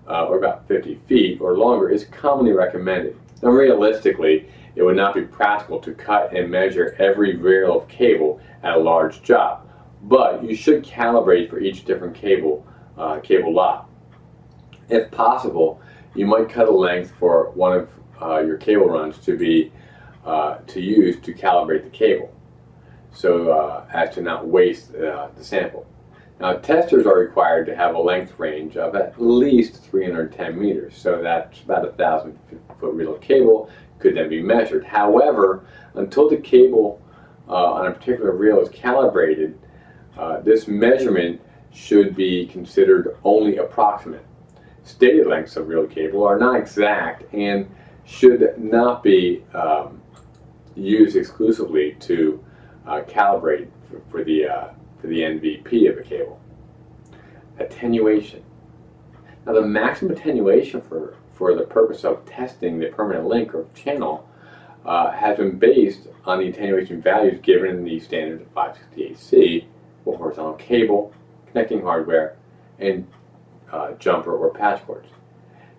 uh, or about 50 feet or longer is commonly recommended. Now realistically, it would not be practical to cut and measure every reel of cable at a large job, but you should calibrate for each different cable, uh, cable lot. If possible, you might cut a length for one of uh, your cable runs to be uh, to use to calibrate the cable, so uh, as to not waste uh, the sample. Now, testers are required to have a length range of at least 310 meters, so that's about a thousand foot reel of cable could then be measured. However, until the cable uh, on a particular reel is calibrated, uh, this measurement should be considered only approximate. Stated lengths of reel cable are not exact and should not be um, used exclusively to uh, calibrate for, for the uh, for the NVP of a cable. Attenuation. Now the maximum attenuation for, for the purpose of testing the permanent link or channel uh, has been based on the attenuation values given in the standard 568C for horizontal cable, connecting hardware, and uh, jumper or patch cords.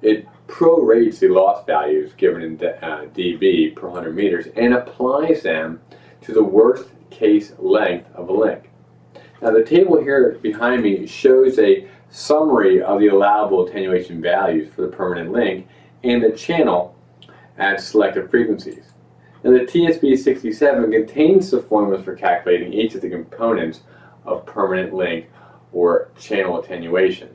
It prorates the loss values given in uh, dB per 100 meters and applies them to the worst case length of a link. Now the table here behind me shows a summary of the allowable attenuation values for the permanent link and the channel at selected frequencies. Now the TSB67 contains the formulas for calculating each of the components of permanent link or channel attenuation.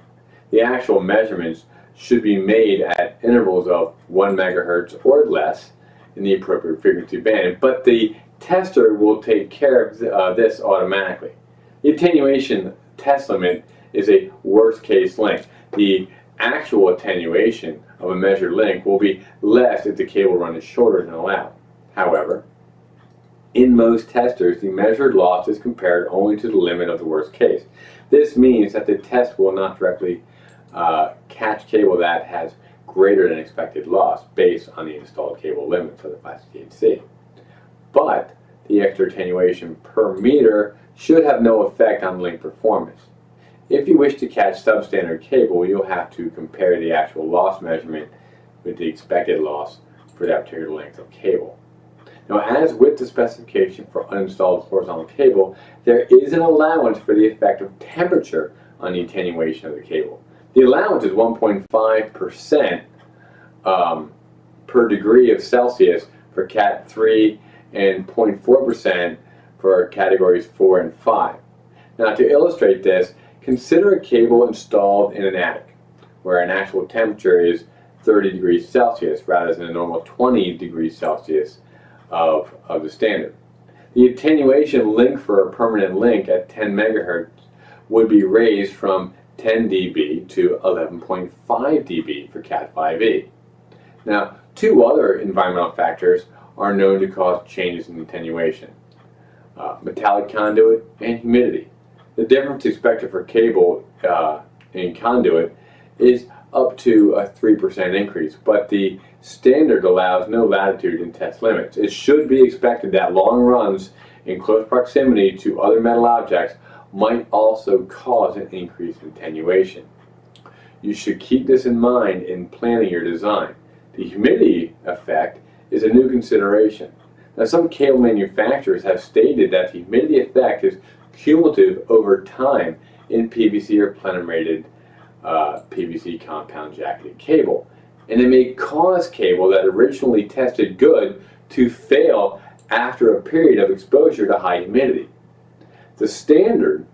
The actual measurements should be made at intervals of 1 megahertz or less in the appropriate frequency band, but the tester will take care of uh, this automatically. The attenuation test limit is a worst case link. The actual attenuation of a measured link will be less if the cable run is shorter than allowed. However, in most testers, the measured loss is compared only to the limit of the worst case. This means that the test will not directly uh, catch cable that has greater than expected loss based on the installed cable limit for the 568C. But the extra attenuation per meter should have no effect on link performance. If you wish to catch substandard cable, you'll have to compare the actual loss measurement with the expected loss for that particular length of cable. Now, as with the specification for uninstalled horizontal cable, there is an allowance for the effect of temperature on the attenuation of the cable. The allowance is 1.5% um, per degree of Celsius for Cat 3 and 0.4% for categories 4 and 5. Now to illustrate this, consider a cable installed in an attic where an actual temperature is 30 degrees Celsius rather than a normal 20 degrees Celsius of, of the standard. The attenuation link for a permanent link at 10 megahertz would be raised from 10 dB to 11.5 dB for Cat5e. Now, two other environmental factors are known to cause changes in attenuation uh, metallic conduit, and humidity. The difference expected for cable uh, and conduit is up to a 3% increase, but the standard allows no latitude in test limits. It should be expected that long runs in close proximity to other metal objects might also cause an increase in attenuation. You should keep this in mind in planning your design. The humidity effect is a new consideration. Now some cable manufacturers have stated that the humidity effect is cumulative over time in PVC or plenum rated uh, PVC compound jacketed cable. And it may cause cable that originally tested good to fail after a period of exposure to high humidity. The standard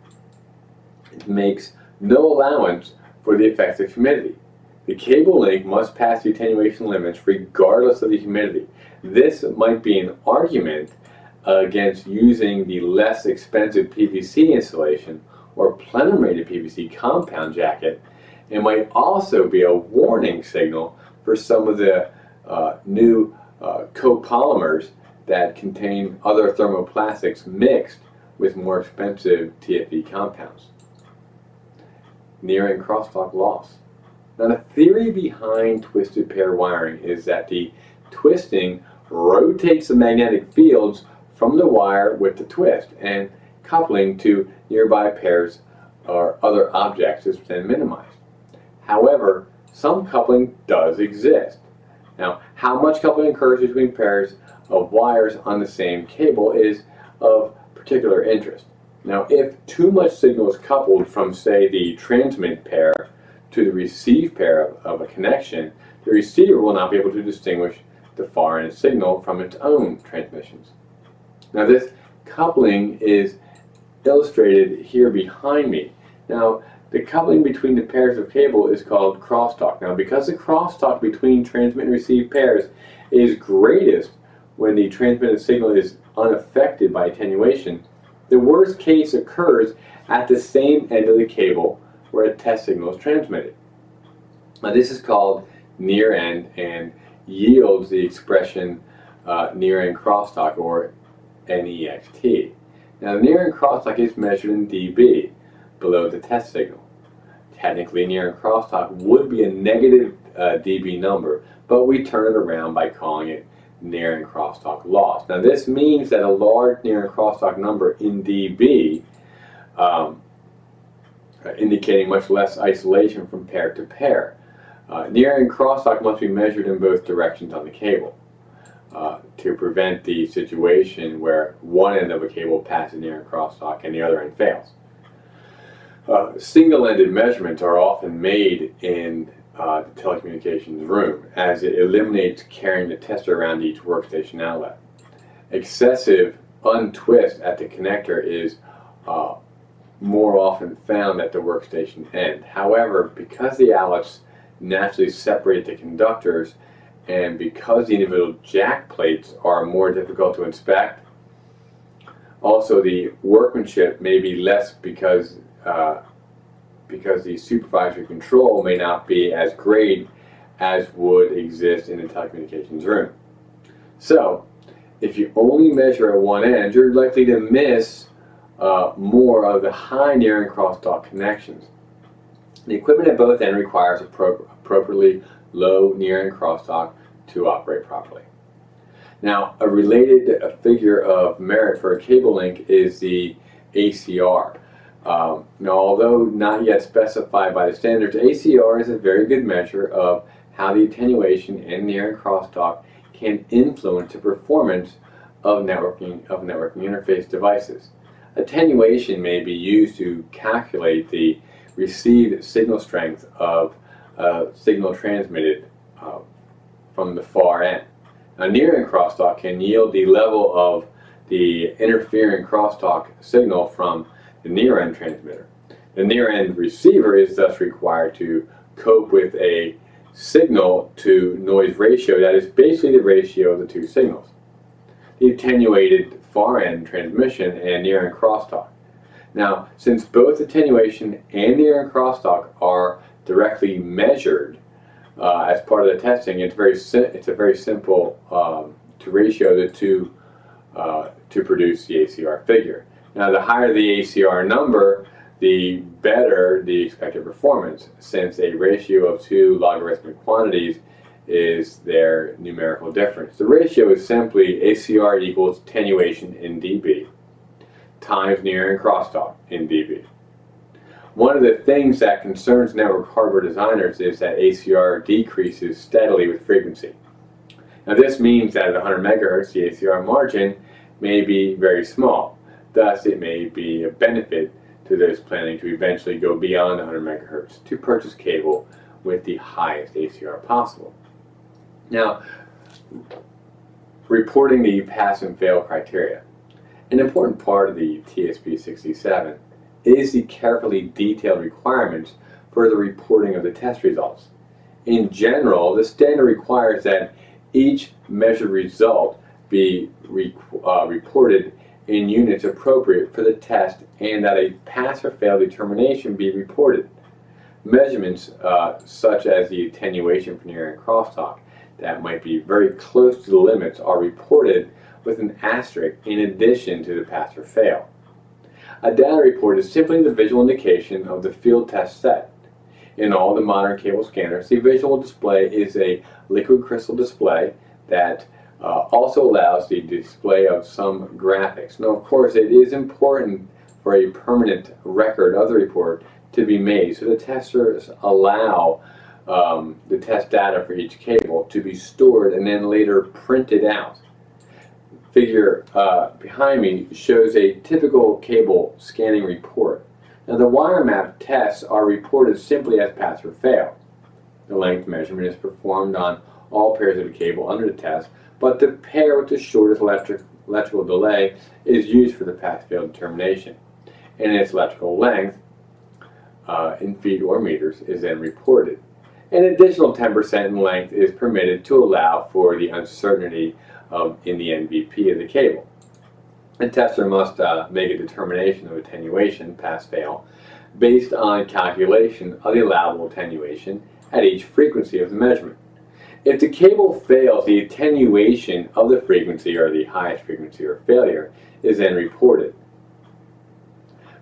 makes no allowance for the effects of humidity. The cable length must pass the attenuation limits regardless of the humidity. This might be an argument against using the less expensive PVC insulation or plenum rated PVC compound jacket it might also be a warning signal for some of the uh, new uh, copolymers that contain other thermoplastics mixed with more expensive TFE compounds. Near end crosstalk loss. Now the theory behind twisted pair wiring is that the twisting rotates the magnetic fields from the wire with the twist and coupling to nearby pairs or other objects is then minimized. However, some coupling does exist. Now, how much coupling occurs between pairs of wires on the same cable is of particular interest. Now, if too much signal is coupled from, say, the transmit pair to the receive pair of, of a connection, the receiver will not be able to distinguish the far end signal from its own transmissions. Now, this coupling is illustrated here behind me. Now, the coupling between the pairs of cable is called crosstalk. Now, because the crosstalk between transmit and receive pairs is greatest when the transmitted signal is unaffected by attenuation, the worst case occurs at the same end of the cable where a test signal is transmitted. Now, this is called near end and yields the expression uh, near end crosstalk or NEXT. Now, near end crosstalk is measured in dB below the test signal technically near end crosstalk would be a negative uh, dB number, but we turn it around by calling it near end crosstalk loss. Now this means that a large near end crosstalk number in dB, um, indicating much less isolation from pair to pair. Uh, near end crosstalk must be measured in both directions on the cable uh, to prevent the situation where one end of a cable passes near end crosstalk and the other end fails. Uh, single-ended measurements are often made in uh, the telecommunications room as it eliminates carrying the tester around each workstation outlet. Excessive untwist at the connector is uh, more often found at the workstation end. However, because the outlets naturally separate the conductors and because the individual jack plates are more difficult to inspect, also the workmanship may be less because uh, because the supervisory control may not be as great as would exist in a telecommunications room. So, if you only measure at one end, you're likely to miss uh, more of the high near end crosstalk connections. The equipment at both ends requires appro appropriately low near end crosstalk to operate properly. Now, a related figure of merit for a cable link is the ACR. Um, now, although not yet specified by the standards, ACR is a very good measure of how the attenuation in near end crosstalk can influence the performance of networking of networking interface devices. Attenuation may be used to calculate the received signal strength of a signal transmitted uh, from the far end. A near end crosstalk can yield the level of the interfering crosstalk signal from the near end transmitter. The near end receiver is thus required to cope with a signal to noise ratio that is basically the ratio of the two signals. The attenuated far end transmission and near end crosstalk. Now, since both attenuation and near end crosstalk are directly measured uh, as part of the testing, it's very it's a very simple um, to ratio the two uh, to produce the ACR figure. Now, the higher the ACR number, the better the expected performance, since a ratio of two logarithmic quantities is their numerical difference. The ratio is simply ACR equals attenuation in dB times near end crosstalk in dB. One of the things that concerns network hardware designers is that ACR decreases steadily with frequency. Now this means that at 100 megahertz, the ACR margin may be very small. Thus, it may be a benefit to those planning to eventually go beyond 100 megahertz to purchase cable with the highest ACR possible. Now, reporting the pass and fail criteria. An important part of the TSB 67 is the carefully detailed requirements for the reporting of the test results. In general, the standard requires that each measured result be re uh, reported in units appropriate for the test and that a pass or fail determination be reported. Measurements uh, such as the attenuation near end crosstalk that might be very close to the limits are reported with an asterisk in addition to the pass or fail. A data report is simply the visual indication of the field test set. In all the modern cable scanners, the visual display is a liquid crystal display that uh, also allows the display of some graphics. Now, of course, it is important for a permanent record of the report to be made, so the testers allow um, the test data for each cable to be stored and then later printed out. The figure uh, behind me shows a typical cable scanning report. Now the wire map tests are reported simply as pass or fail. The length measurement is performed on all pairs of the cable under the test, but the pair with the shortest electric, electrical delay is used for the pass-fail determination. And its electrical length, uh, in feet or meters, is then reported. An additional 10% in length is permitted to allow for the uncertainty of, in the NVP of the cable. The tester must uh, make a determination of attenuation, pass-fail, based on calculation of the allowable attenuation at each frequency of the measurement. If the cable fails, the attenuation of the frequency or the highest frequency or failure is then reported.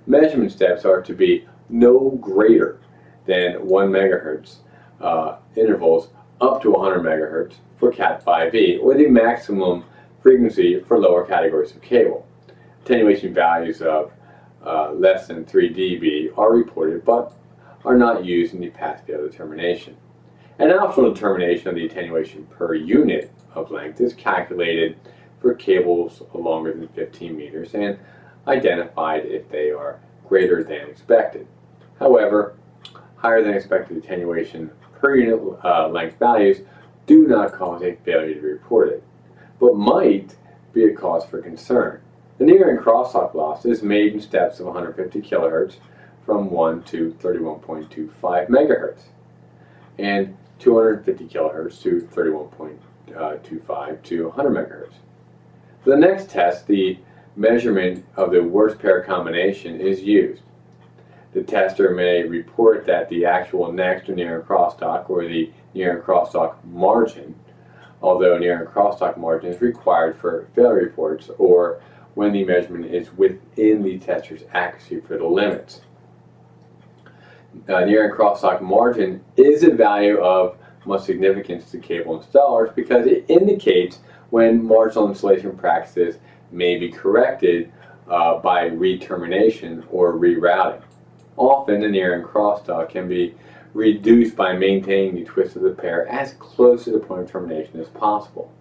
Measurement steps are to be no greater than 1 megahertz uh, intervals up to 100 megahertz for Cat5e or the maximum frequency for lower categories of cable. Attenuation values of uh, less than 3 dB are reported but are not used in the pass-fail determination. An optional determination of the attenuation per unit of length is calculated for cables longer than 15 meters and identified if they are greater than expected. However, higher than expected attenuation per unit uh, length values do not cause a failure to be reported, but might be a cause for concern. The near end crosstalk loss is made in steps of 150 kilohertz from 1 to 31.25 megahertz. And 250 kilohertz to 31.25 to 100 megahertz. For the next test, the measurement of the worst pair combination is used. The tester may report that the actual next or near crosstalk or the near crosstalk margin, although near crosstalk margin is required for failure reports or when the measurement is within the tester's accuracy for the limits uh, near end crosstalk margin is a value of much significance to cable installers because it indicates when marginal installation practices may be corrected uh, by retermination or rerouting. Often the near end crosstalk can be reduced by maintaining the twist of the pair as close to the point of termination as possible.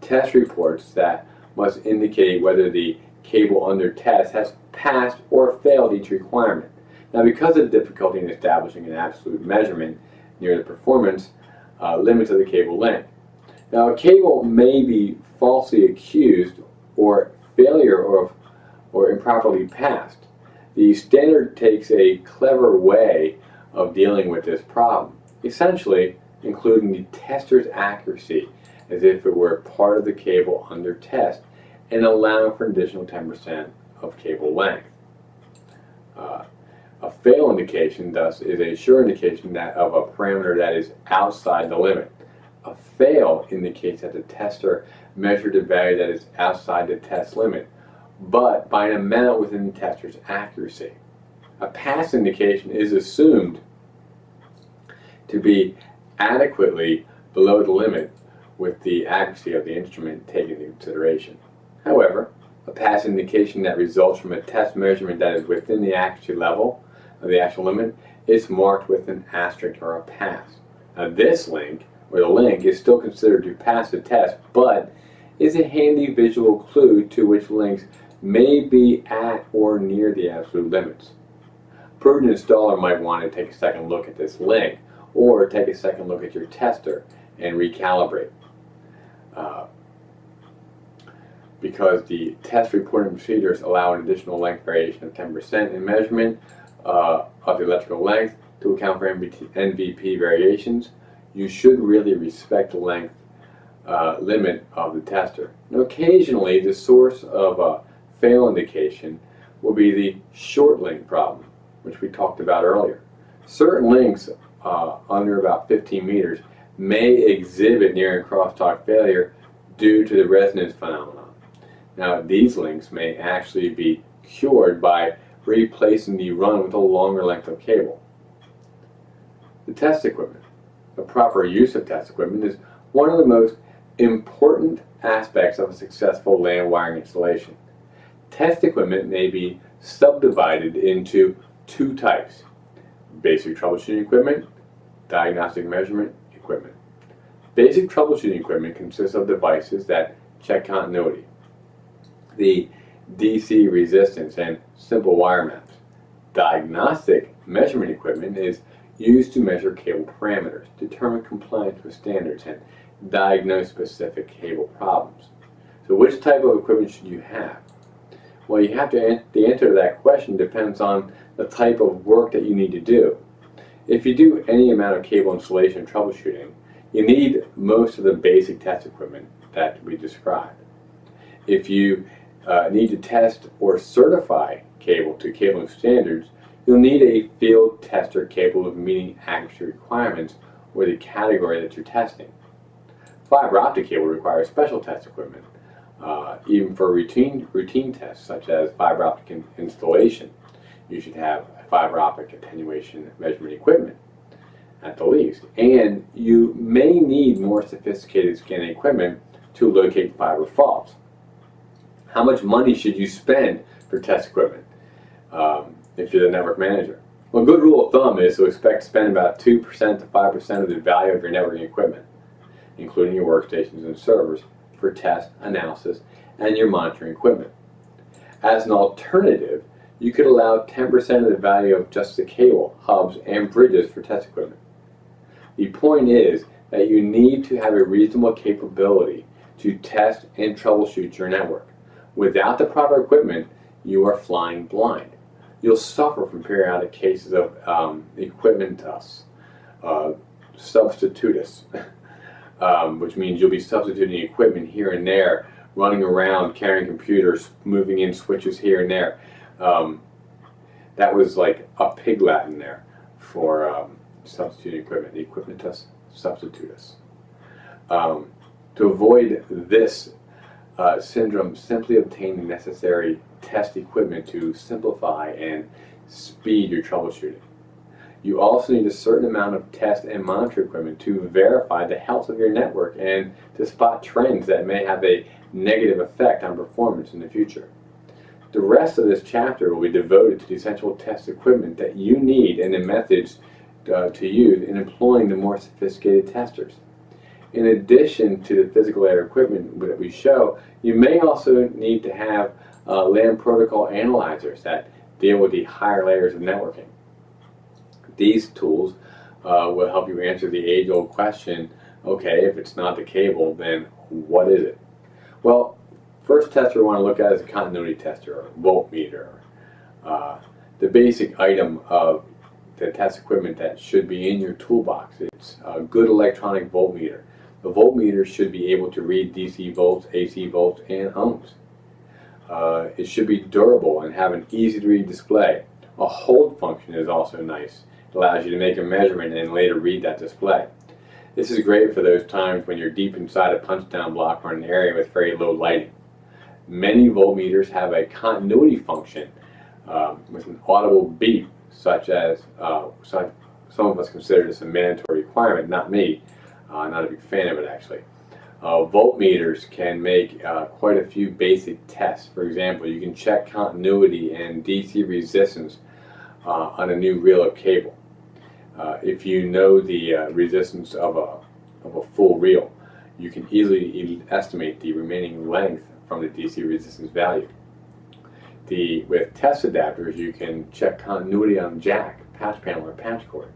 Test reports that must indicate whether the cable under test has passed or failed each requirement. Now, because of the difficulty in establishing an absolute measurement near the performance uh, limits of the cable length. Now, a cable may be falsely accused or failure or, or improperly passed. The standard takes a clever way of dealing with this problem, essentially including the tester's accuracy as if it were part of the cable under test and allowing for an additional 10% of cable length. Uh, a fail indication, thus, is a sure indication that of a parameter that is outside the limit. A fail indicates that the tester measured a value that is outside the test limit, but by an amount within the tester's accuracy. A pass indication is assumed to be adequately below the limit with the accuracy of the instrument taken into consideration. However, a pass indication that results from a test measurement that is within the accuracy level of the actual limit is marked with an asterisk or a pass. Now this link, or the link, is still considered to pass the test, but is a handy visual clue to which links may be at or near the absolute limits. Prudent installer might want to take a second look at this link, or take a second look at your tester and recalibrate. Uh, because the test reporting procedures allow an additional length variation of 10% in measurement uh, of the electrical length to account for NVP variations, you should really respect the length uh, limit of the tester. Now, occasionally, the source of a fail indication will be the short link problem, which we talked about earlier. Certain links uh, under about 15 meters may exhibit near end crosstalk failure due to the resonance phenomenon. Now, these links may actually be cured by replacing the run with a longer length of cable. The test equipment. The proper use of test equipment is one of the most important aspects of a successful LAN wiring installation. Test equipment may be subdivided into two types, basic troubleshooting equipment, diagnostic measurement equipment. Basic troubleshooting equipment consists of devices that check continuity, the DC resistance, and simple wire maps. Diagnostic measurement equipment is used to measure cable parameters, determine compliance with standards, and diagnose specific cable problems. So which type of equipment should you have? Well, you have to, the answer to that question depends on the type of work that you need to do. If you do any amount of cable installation troubleshooting, you need most of the basic test equipment that we described. If you uh, need to test or certify cable to cabling standards, you'll need a field tester capable of meeting accuracy requirements or the category that you're testing. Fiber optic cable requires special test equipment, uh, even for routine, routine tests such as fiber optic in installation. You should have fiber optic attenuation measurement equipment at the least. And you may need more sophisticated scanning equipment to locate fiber faults. How much money should you spend for test equipment um, if you're the network manager? Well, a good rule of thumb is to expect to spend about 2% to 5% of the value of your networking equipment including your workstations and servers, for test, analysis, and your monitoring equipment. As an alternative, you could allow 10% of the value of just the cable, hubs, and bridges for test equipment. The point is that you need to have a reasonable capability to test and troubleshoot your network. Without the proper equipment, you are flying blind. You'll suffer from periodic cases of um, equipmentus, uh, substitutus, [LAUGHS] um, which means you'll be substituting equipment here and there, running around, carrying computers, moving in switches here and there. Um, that was like a pig Latin there for um, substituting equipment, the equipmentus substitutus. Um, to avoid this uh, syndrome, simply obtain the necessary test equipment to simplify and speed your troubleshooting. You also need a certain amount of test and monitor equipment to verify the health of your network and to spot trends that may have a negative effect on performance in the future. The rest of this chapter will be devoted to the essential test equipment that you need and the methods uh, to use in employing the more sophisticated testers. In addition to the physical layer equipment that we show, you may also need to have uh, LAN protocol analyzers that deal with the higher layers of networking. These tools uh, will help you answer the age-old question, okay, if it's not the cable, then what is it? Well, first tester we want to look at is a continuity tester, or voltmeter. Uh, the basic item of the test equipment that should be in your toolbox. It's a good electronic voltmeter. The voltmeter should be able to read DC volts, AC volts, and ohms. Uh, it should be durable and have an easy to read display. A hold function is also nice allows you to make a measurement and later read that display. This is great for those times when you're deep inside a punch-down block or an area with very low lighting. Many voltmeters have a continuity function um, with an audible beep, such as uh, some of us consider this a mandatory requirement, not me, uh, not a big fan of it actually. Uh, voltmeters can make uh, quite a few basic tests. For example, you can check continuity and DC resistance uh, on a new reel of cable. Uh, if you know the uh, resistance of a, of a full reel, you can easily estimate the remaining length from the DC resistance value. The, with test adapters, you can check continuity on jack, patch panel, or patch cord.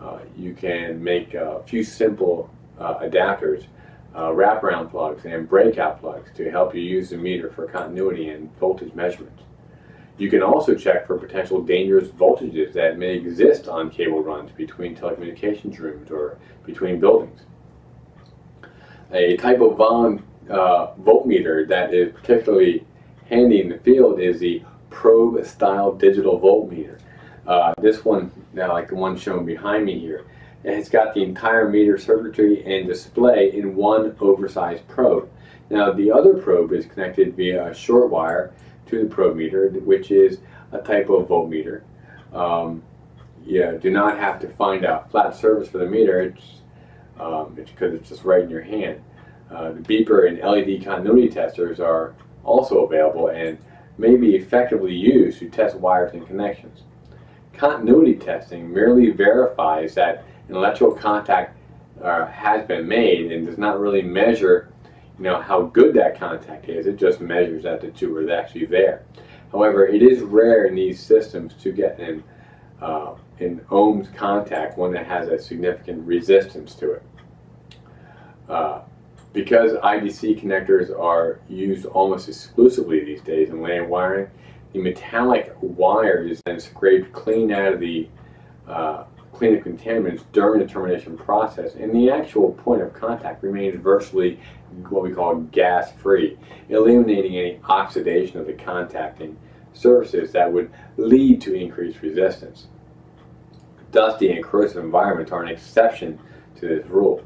Uh, you can make a few simple adapters uh, wraparound plugs and breakout plugs to help you use the meter for continuity and voltage measurements. You can also check for potential dangerous voltages that may exist on cable runs between telecommunications rooms or between buildings. A type of uh, voltmeter that is particularly handy in the field is the probe style digital voltmeter. Uh, this one, now like the one shown behind me here, and it's got the entire meter circuitry and display in one oversized probe. Now the other probe is connected via a short wire to the probe meter, which is a type of voltmeter. Um, you do not have to find a flat surface for the meter, it's um, because it's just right in your hand. Uh, the beeper and LED continuity testers are also available and may be effectively used to test wires and connections. Continuity testing merely verifies that an electrical contact uh, has been made and does not really measure know how good that contact is it just measures that the two are actually there. However it is rare in these systems to get an uh, in ohms contact one that has a significant resistance to it. Uh, because IDC connectors are used almost exclusively these days in LAN wiring the metallic wire is then scraped clean out of the uh, clean the contaminants during the termination process, and the actual point of contact remains virtually what we call gas-free, eliminating any oxidation of the contacting surfaces that would lead to increased resistance. Dusty and corrosive environments are an exception to this rule.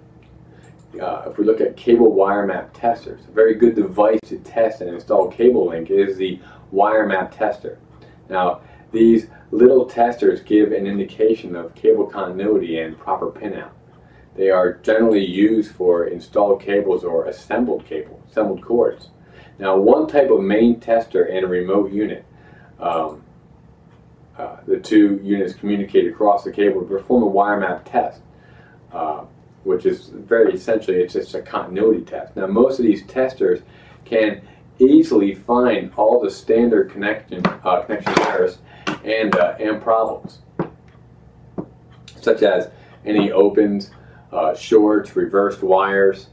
Uh, if we look at cable wire map testers, a very good device to test and install cable link is the wire map tester. Now, these little testers give an indication of cable continuity and proper pinout. They are generally used for installed cables or assembled cable, assembled cords. Now one type of main tester and a remote unit, um, uh, the two units communicate across the cable to perform a wire map test, uh, which is very essentially, it's just a continuity test. Now most of these testers can easily find all the standard connection, uh, connection errors and, uh, and problems, such as any opens, uh, shorts, reversed wires,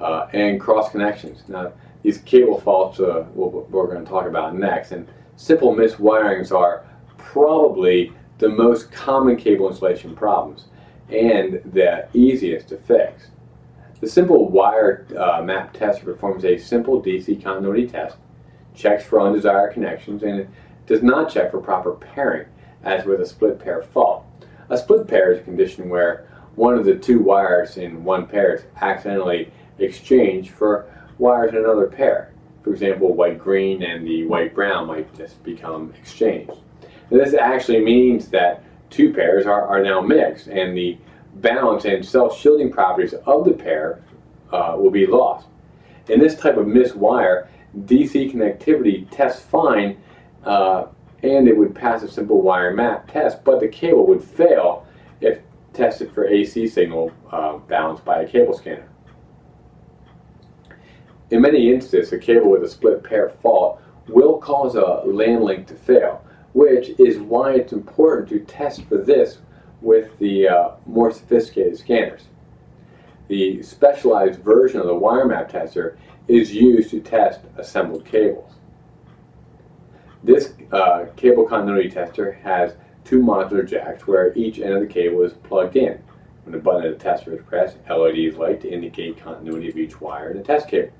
uh, and cross connections. Now, these cable faults uh, we're going to talk about next, and simple miswirings are probably the most common cable installation problems and the easiest to fix. The simple wire uh, map test performs a simple DC continuity test, checks for undesired connections, and does not check for proper pairing, as with a split pair fault. A split pair is a condition where one of the two wires in one pair is accidentally exchanged for wires in another pair. For example, white-green and the white-brown might just become exchanged. And this actually means that two pairs are, are now mixed and the balance and self-shielding properties of the pair uh, will be lost. In this type of miswire, DC connectivity tests fine uh, and it would pass a simple wire map test, but the cable would fail if tested for AC signal uh, balanced by a cable scanner. In many instances, a cable with a split pair fault will cause a LAN link to fail, which is why it's important to test for this with the uh, more sophisticated scanners. The specialized version of the wire map tester is used to test assembled cables. This uh, cable continuity tester has two modular jacks where each end of the cable is plugged in. When the button of the tester is pressed, LEDs light to indicate continuity of each wire in the test cable,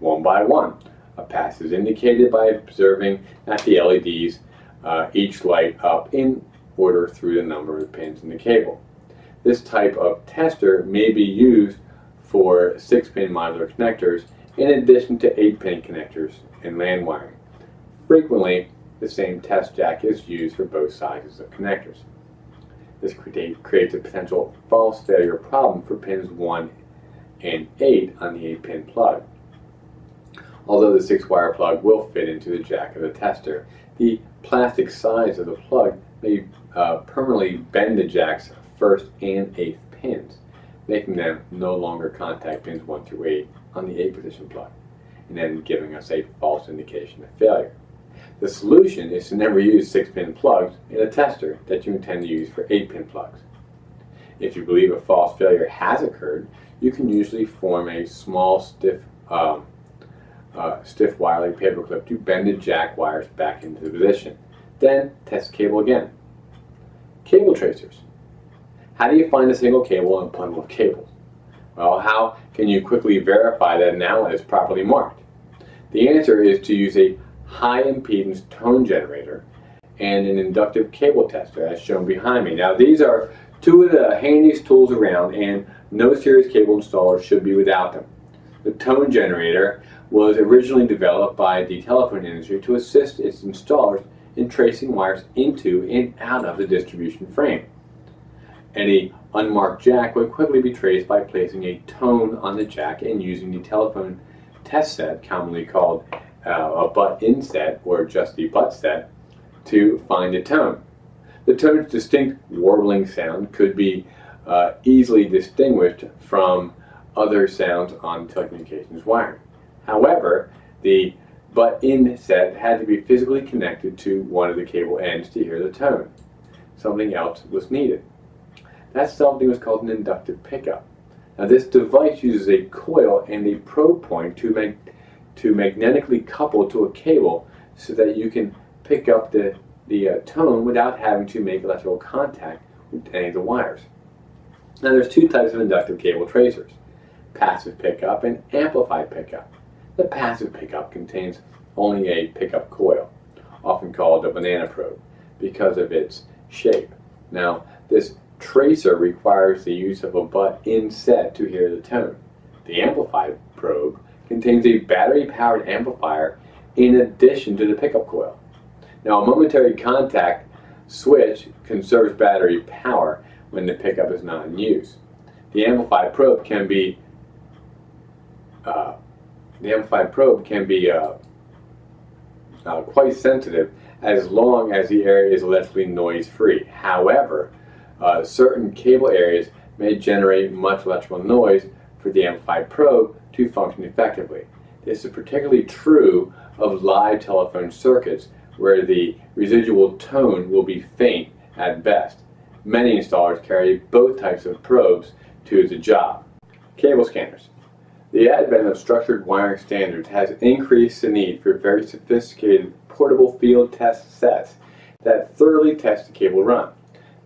one by one. A pass is indicated by observing that the LEDs uh, each light up in order through the number of pins in the cable. This type of tester may be used for 6-pin modular connectors in addition to 8-pin connectors and LAN wiring. Frequently, the same test jack is used for both sizes of connectors. This creates a potential false failure problem for pins 1 and 8 on the 8-pin plug. Although the 6-wire plug will fit into the jack of the tester, the plastic sides of the plug may uh, permanently bend the jack's first and 8th pins, making them no longer contact pins 1 through 8 on the 8 position plug, and then giving us a false indication of failure. The solution is to never use 6-pin plugs in a tester that you intend to use for 8-pin plugs. If you believe a false failure has occurred, you can usually form a small stiff um, uh, stiff wire paperclip to bend the jack wires back into the position. Then test cable again. Cable tracers. How do you find a single cable in a bundle of cables? Well, how can you quickly verify that an outlet is properly marked? The answer is to use a high impedance tone generator and an inductive cable tester as shown behind me. Now these are two of the handiest tools around and no serious cable installer should be without them. The tone generator was originally developed by the telephone industry to assist its installers in tracing wires into and out of the distribution frame. Any unmarked jack would quickly be traced by placing a tone on the jack and using the telephone test set, commonly called uh, a butt in set or just the butt set, to find a tone. The tone's distinct warbling sound could be uh, easily distinguished from other sounds on telecommunications wiring. However, the butt in set had to be physically connected to one of the cable ends to hear the tone. Something else was needed. That something was called an inductive pickup. Now this device uses a coil and a probe point to, mag to magnetically couple to a cable so that you can pick up the, the uh, tone without having to make electrical contact with any of the wires. Now there's two types of inductive cable tracers, passive pickup and amplified pickup. The passive pickup contains only a pickup coil, often called a banana probe, because of its shape. Now, this tracer requires the use of a butt inset to hear the tone. The amplified probe contains a battery-powered amplifier in addition to the pickup coil. Now, a momentary contact switch conserves battery power when the pickup is not in use. The amplified probe can be uh, the amplified probe can be uh, uh, quite sensitive as long as the area is electrically noise free. However, uh, certain cable areas may generate much electrical noise for the amplified probe to function effectively. This is particularly true of live telephone circuits where the residual tone will be faint at best. Many installers carry both types of probes to the job. Cable scanners. The advent of structured wiring standards has increased the need for very sophisticated portable field test sets that thoroughly test the cable run.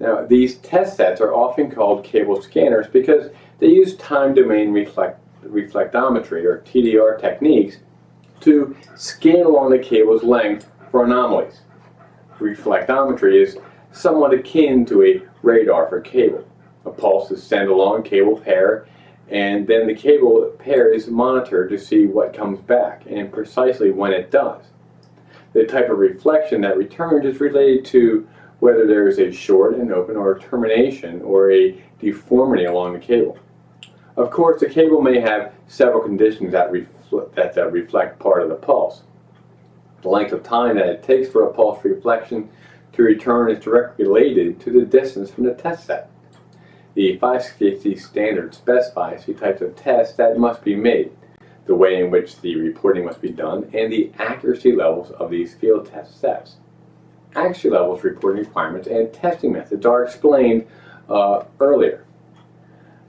Now, these test sets are often called cable scanners because they use time domain reflect reflectometry or TDR techniques to scan along the cable's length for anomalies. Reflectometry is somewhat akin to a radar for cable. A pulse is sent along cable pair and then the cable pair is monitored to see what comes back and precisely when it does. The type of reflection that returns is related to whether there is a short and open or a termination or a deformity along the cable. Of course, the cable may have several conditions that, refl that reflect part of the pulse. The length of time that it takes for a pulse reflection to return is directly related to the distance from the test set. The 560 standard specifies the types of tests that must be made, the way in which the reporting must be done, and the accuracy levels of these field test sets. Accuracy levels, reporting requirements, and testing methods are explained uh, earlier.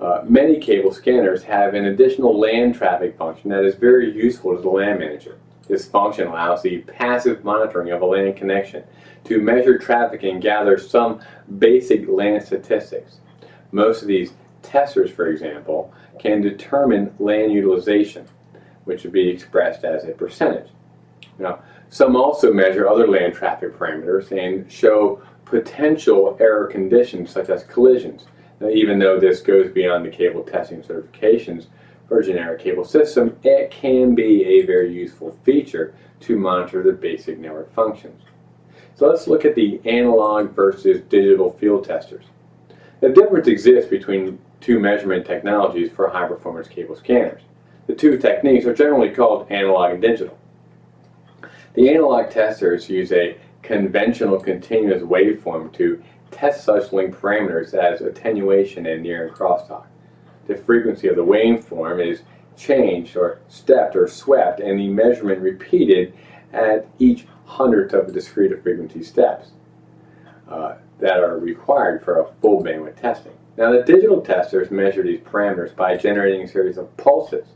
Uh, many cable scanners have an additional LAN traffic function that is very useful to the LAN manager. This function allows the passive monitoring of a LAN connection to measure traffic and gather some basic LAN statistics. Most of these testers, for example, can determine LAN utilization, which would be expressed as a percentage. Now, some also measure other LAN traffic parameters and show potential error conditions such as collisions. Even though this goes beyond the cable testing certifications for a generic cable system, it can be a very useful feature to monitor the basic network functions. So let's look at the analog versus digital field testers. The difference exists between two measurement technologies for high performance cable scanners. The two techniques are generally called analog and digital. The analog testers use a conventional continuous waveform to test such link parameters as attenuation and near end crosstalk. The frequency of the waveform is changed or stepped or swept and the measurement repeated at each hundredth of the discrete frequency steps uh, that are required for a full bandwidth testing. Now the digital testers measure these parameters by generating a series of pulses,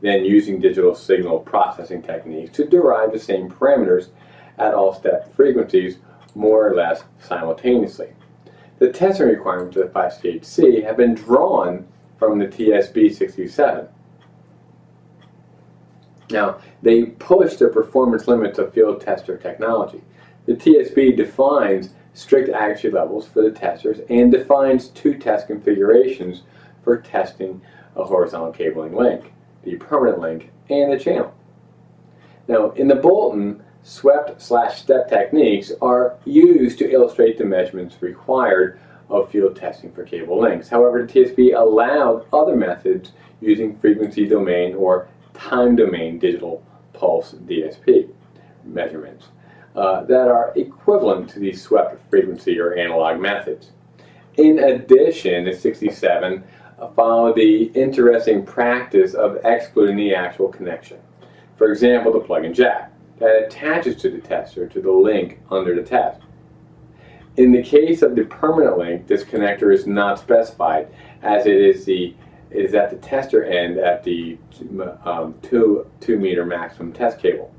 then using digital signal processing techniques to derive the same parameters at all step frequencies more or less simultaneously. The testing requirements of the 568C have been drawn from the TSB 67. Now, they push the performance limits of field tester technology. The TSB defines strict accuracy levels for the testers and defines two test configurations for testing a horizontal cabling link, the permanent link, and the channel. Now, in the bulletin, swept slash step techniques are used to illustrate the measurements required of field testing for cable links. However, the TSB allowed other methods using frequency domain or time domain digital pulse DSP measurements uh, that are equivalent to these swept frequency or analog methods. In addition, the 67 uh, follow the interesting practice of excluding the actual connection. For example, the plug and jack that attaches to the tester to the link under the test. In the case of the permanent link, this connector is not specified as it is the is at the tester end at the um, two, two meter maximum test cable.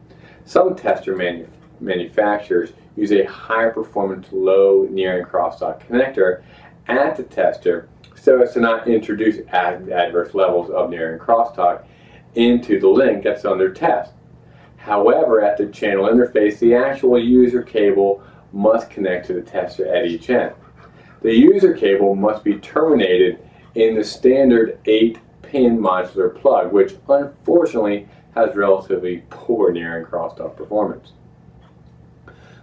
Some tester manu manufacturers use a higher performance low near end crosstalk connector at the tester so as to not introduce ad adverse levels of near end crosstalk into the link that's under test. However, at the channel interface, the actual user cable must connect to the tester at each end. The user cable must be terminated in the standard 8-pin modular plug, which unfortunately has relatively poor near end crosstalk performance.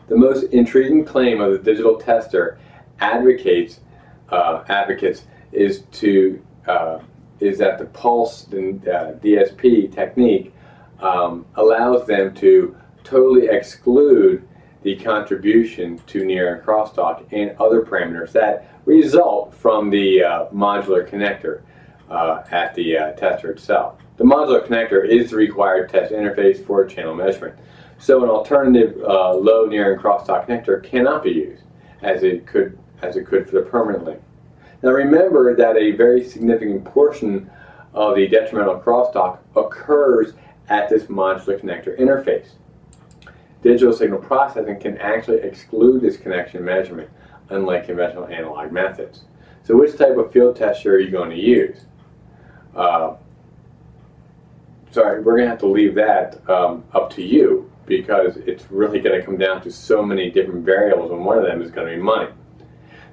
The most intriguing claim of the digital tester advocates uh, advocates is to uh, is that the pulse and uh, DSP technique um, allows them to totally exclude the contribution to near end crosstalk and other parameters that result from the uh, modular connector uh, at the uh, tester itself. The modular connector is the required test interface for channel measurement. So an alternative uh, low, near, and crosstalk connector cannot be used as it could as it could for the permanent link. Now remember that a very significant portion of the detrimental crosstalk occurs at this modular connector interface. Digital signal processing can actually exclude this connection measurement, unlike conventional analog methods. So which type of field tester are you going to use? Uh, sorry, we're going to have to leave that um, up to you because it's really going to come down to so many different variables and one of them is going to be money.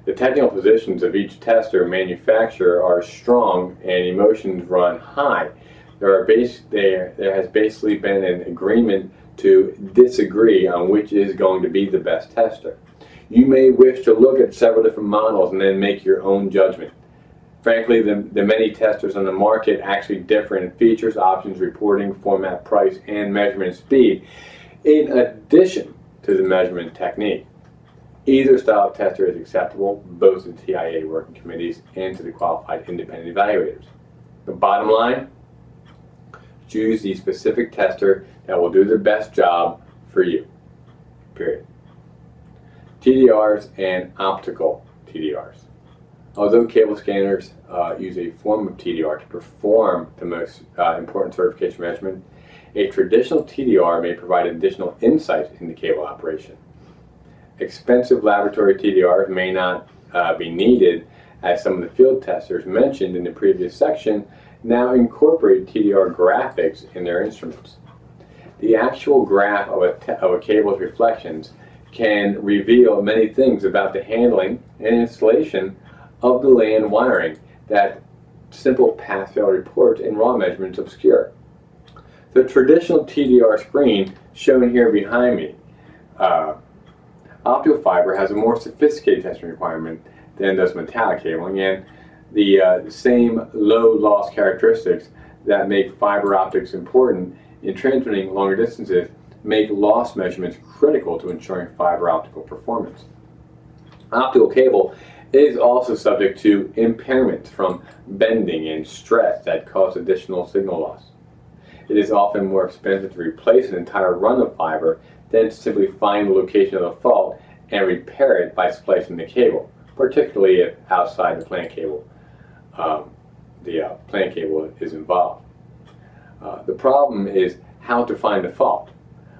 The technical positions of each tester manufacturer are strong and emotions run high. There, are base, there, there has basically been an agreement to disagree on which is going to be the best tester. You may wish to look at several different models and then make your own judgment. Frankly, the, the many testers on the market actually differ in features, options, reporting, format, price, and measurement speed, in addition to the measurement technique. Either style of tester is acceptable, both to TIA working committees and to the qualified independent evaluators. The bottom line, choose the specific tester that will do the best job for you. Period. TDRs and optical TDRs. Although cable scanners uh, use a form of TDR to perform the most uh, important certification measurement, a traditional TDR may provide additional insight into cable operation. Expensive laboratory TDRs may not uh, be needed as some of the field testers mentioned in the previous section now incorporate TDR graphics in their instruments. The actual graph of a, of a cable's reflections can reveal many things about the handling and installation of the LAN wiring that simple pass-fail reports and raw measurements obscure. The traditional TDR screen shown here behind me uh, optical fiber has a more sophisticated testing requirement than does metallic cabling, and the uh, same low loss characteristics that make fiber optics important in transmitting longer distances make loss measurements critical to ensuring fiber optical performance. Optical cable is also subject to impairments from bending and stress that cause additional signal loss. It is often more expensive to replace an entire run of fiber than to simply find the location of the fault and repair it by splicing the cable, particularly if outside the plant cable, um, the uh, plant cable is involved. Uh, the problem is how to find the fault.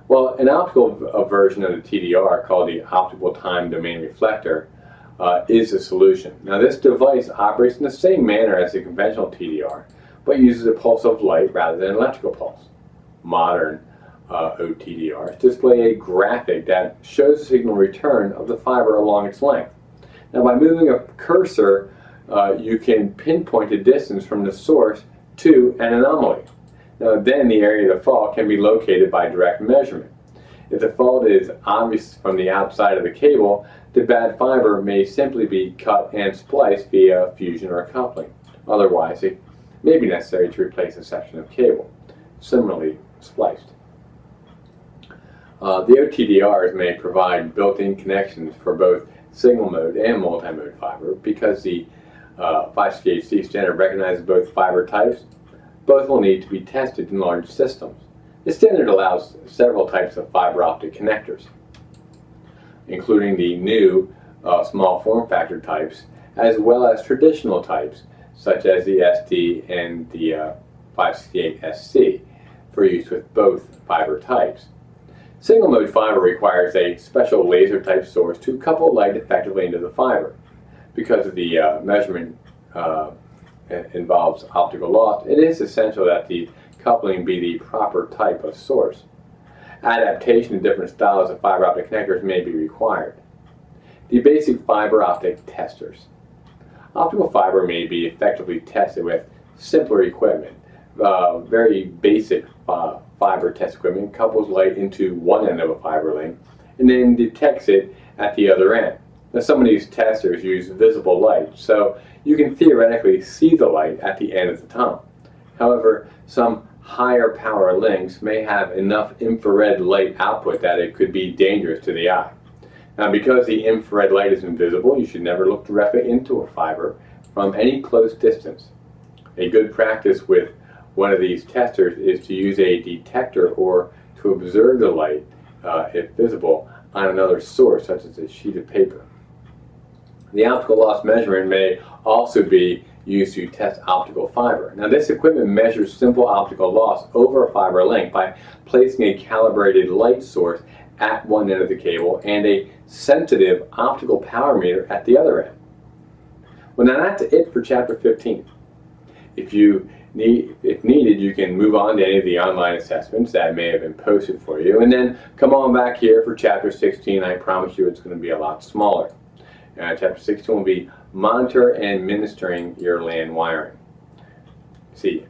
Well, an optical version of the TDR called the optical time domain reflector uh, is a solution. Now this device operates in the same manner as the conventional TDR, but uses a pulse of light rather than an electrical pulse. Modern uh, OTDRs display a graphic that shows the signal return of the fiber along its length. Now by moving a cursor, uh, you can pinpoint the distance from the source to an anomaly. Now then the area of the fault can be located by direct measurement. If the fault is obvious from the outside of the cable, the bad fiber may simply be cut and spliced via fusion or coupling. Otherwise, it may be necessary to replace a section of cable, similarly spliced. Uh, the OTDRs may provide built-in connections for both single mode and multi-mode fiber because the uh, 568C standard recognizes both fiber types. Both will need to be tested in large systems. The standard allows several types of fiber optic connectors, including the new uh, small form factor types, as well as traditional types, such as the ST and the uh, 568SC, for use with both fiber types. Single mode fiber requires a special laser type source to couple light effectively into the fiber. Because of the uh, measurement uh, involves optical loss, it is essential that the coupling be the proper type of source. Adaptation to different styles of fiber optic connectors may be required. The basic fiber optic testers. Optical fiber may be effectively tested with simpler equipment. Uh, very basic uh, fiber test equipment couples light into one end of a fiber link and then detects it at the other end. Now some of these testers use visible light, so you can theoretically see the light at the end of the tunnel. However, some higher power links may have enough infrared light output that it could be dangerous to the eye. Now because the infrared light is invisible, you should never look directly into a fiber from any close distance. A good practice with one of these testers is to use a detector or to observe the light, uh, if visible, on another source, such as a sheet of paper. The optical loss measurement may also be used to test optical fiber. Now this equipment measures simple optical loss over a fiber length by placing a calibrated light source at one end of the cable and a sensitive optical power meter at the other end. Well now that's it for chapter 15. If you need, if needed, you can move on to any of the online assessments that may have been posted for you and then come on back here for chapter 16. I promise you it's going to be a lot smaller. Uh, chapter 16 will be monitor and ministering your LAN wiring. See.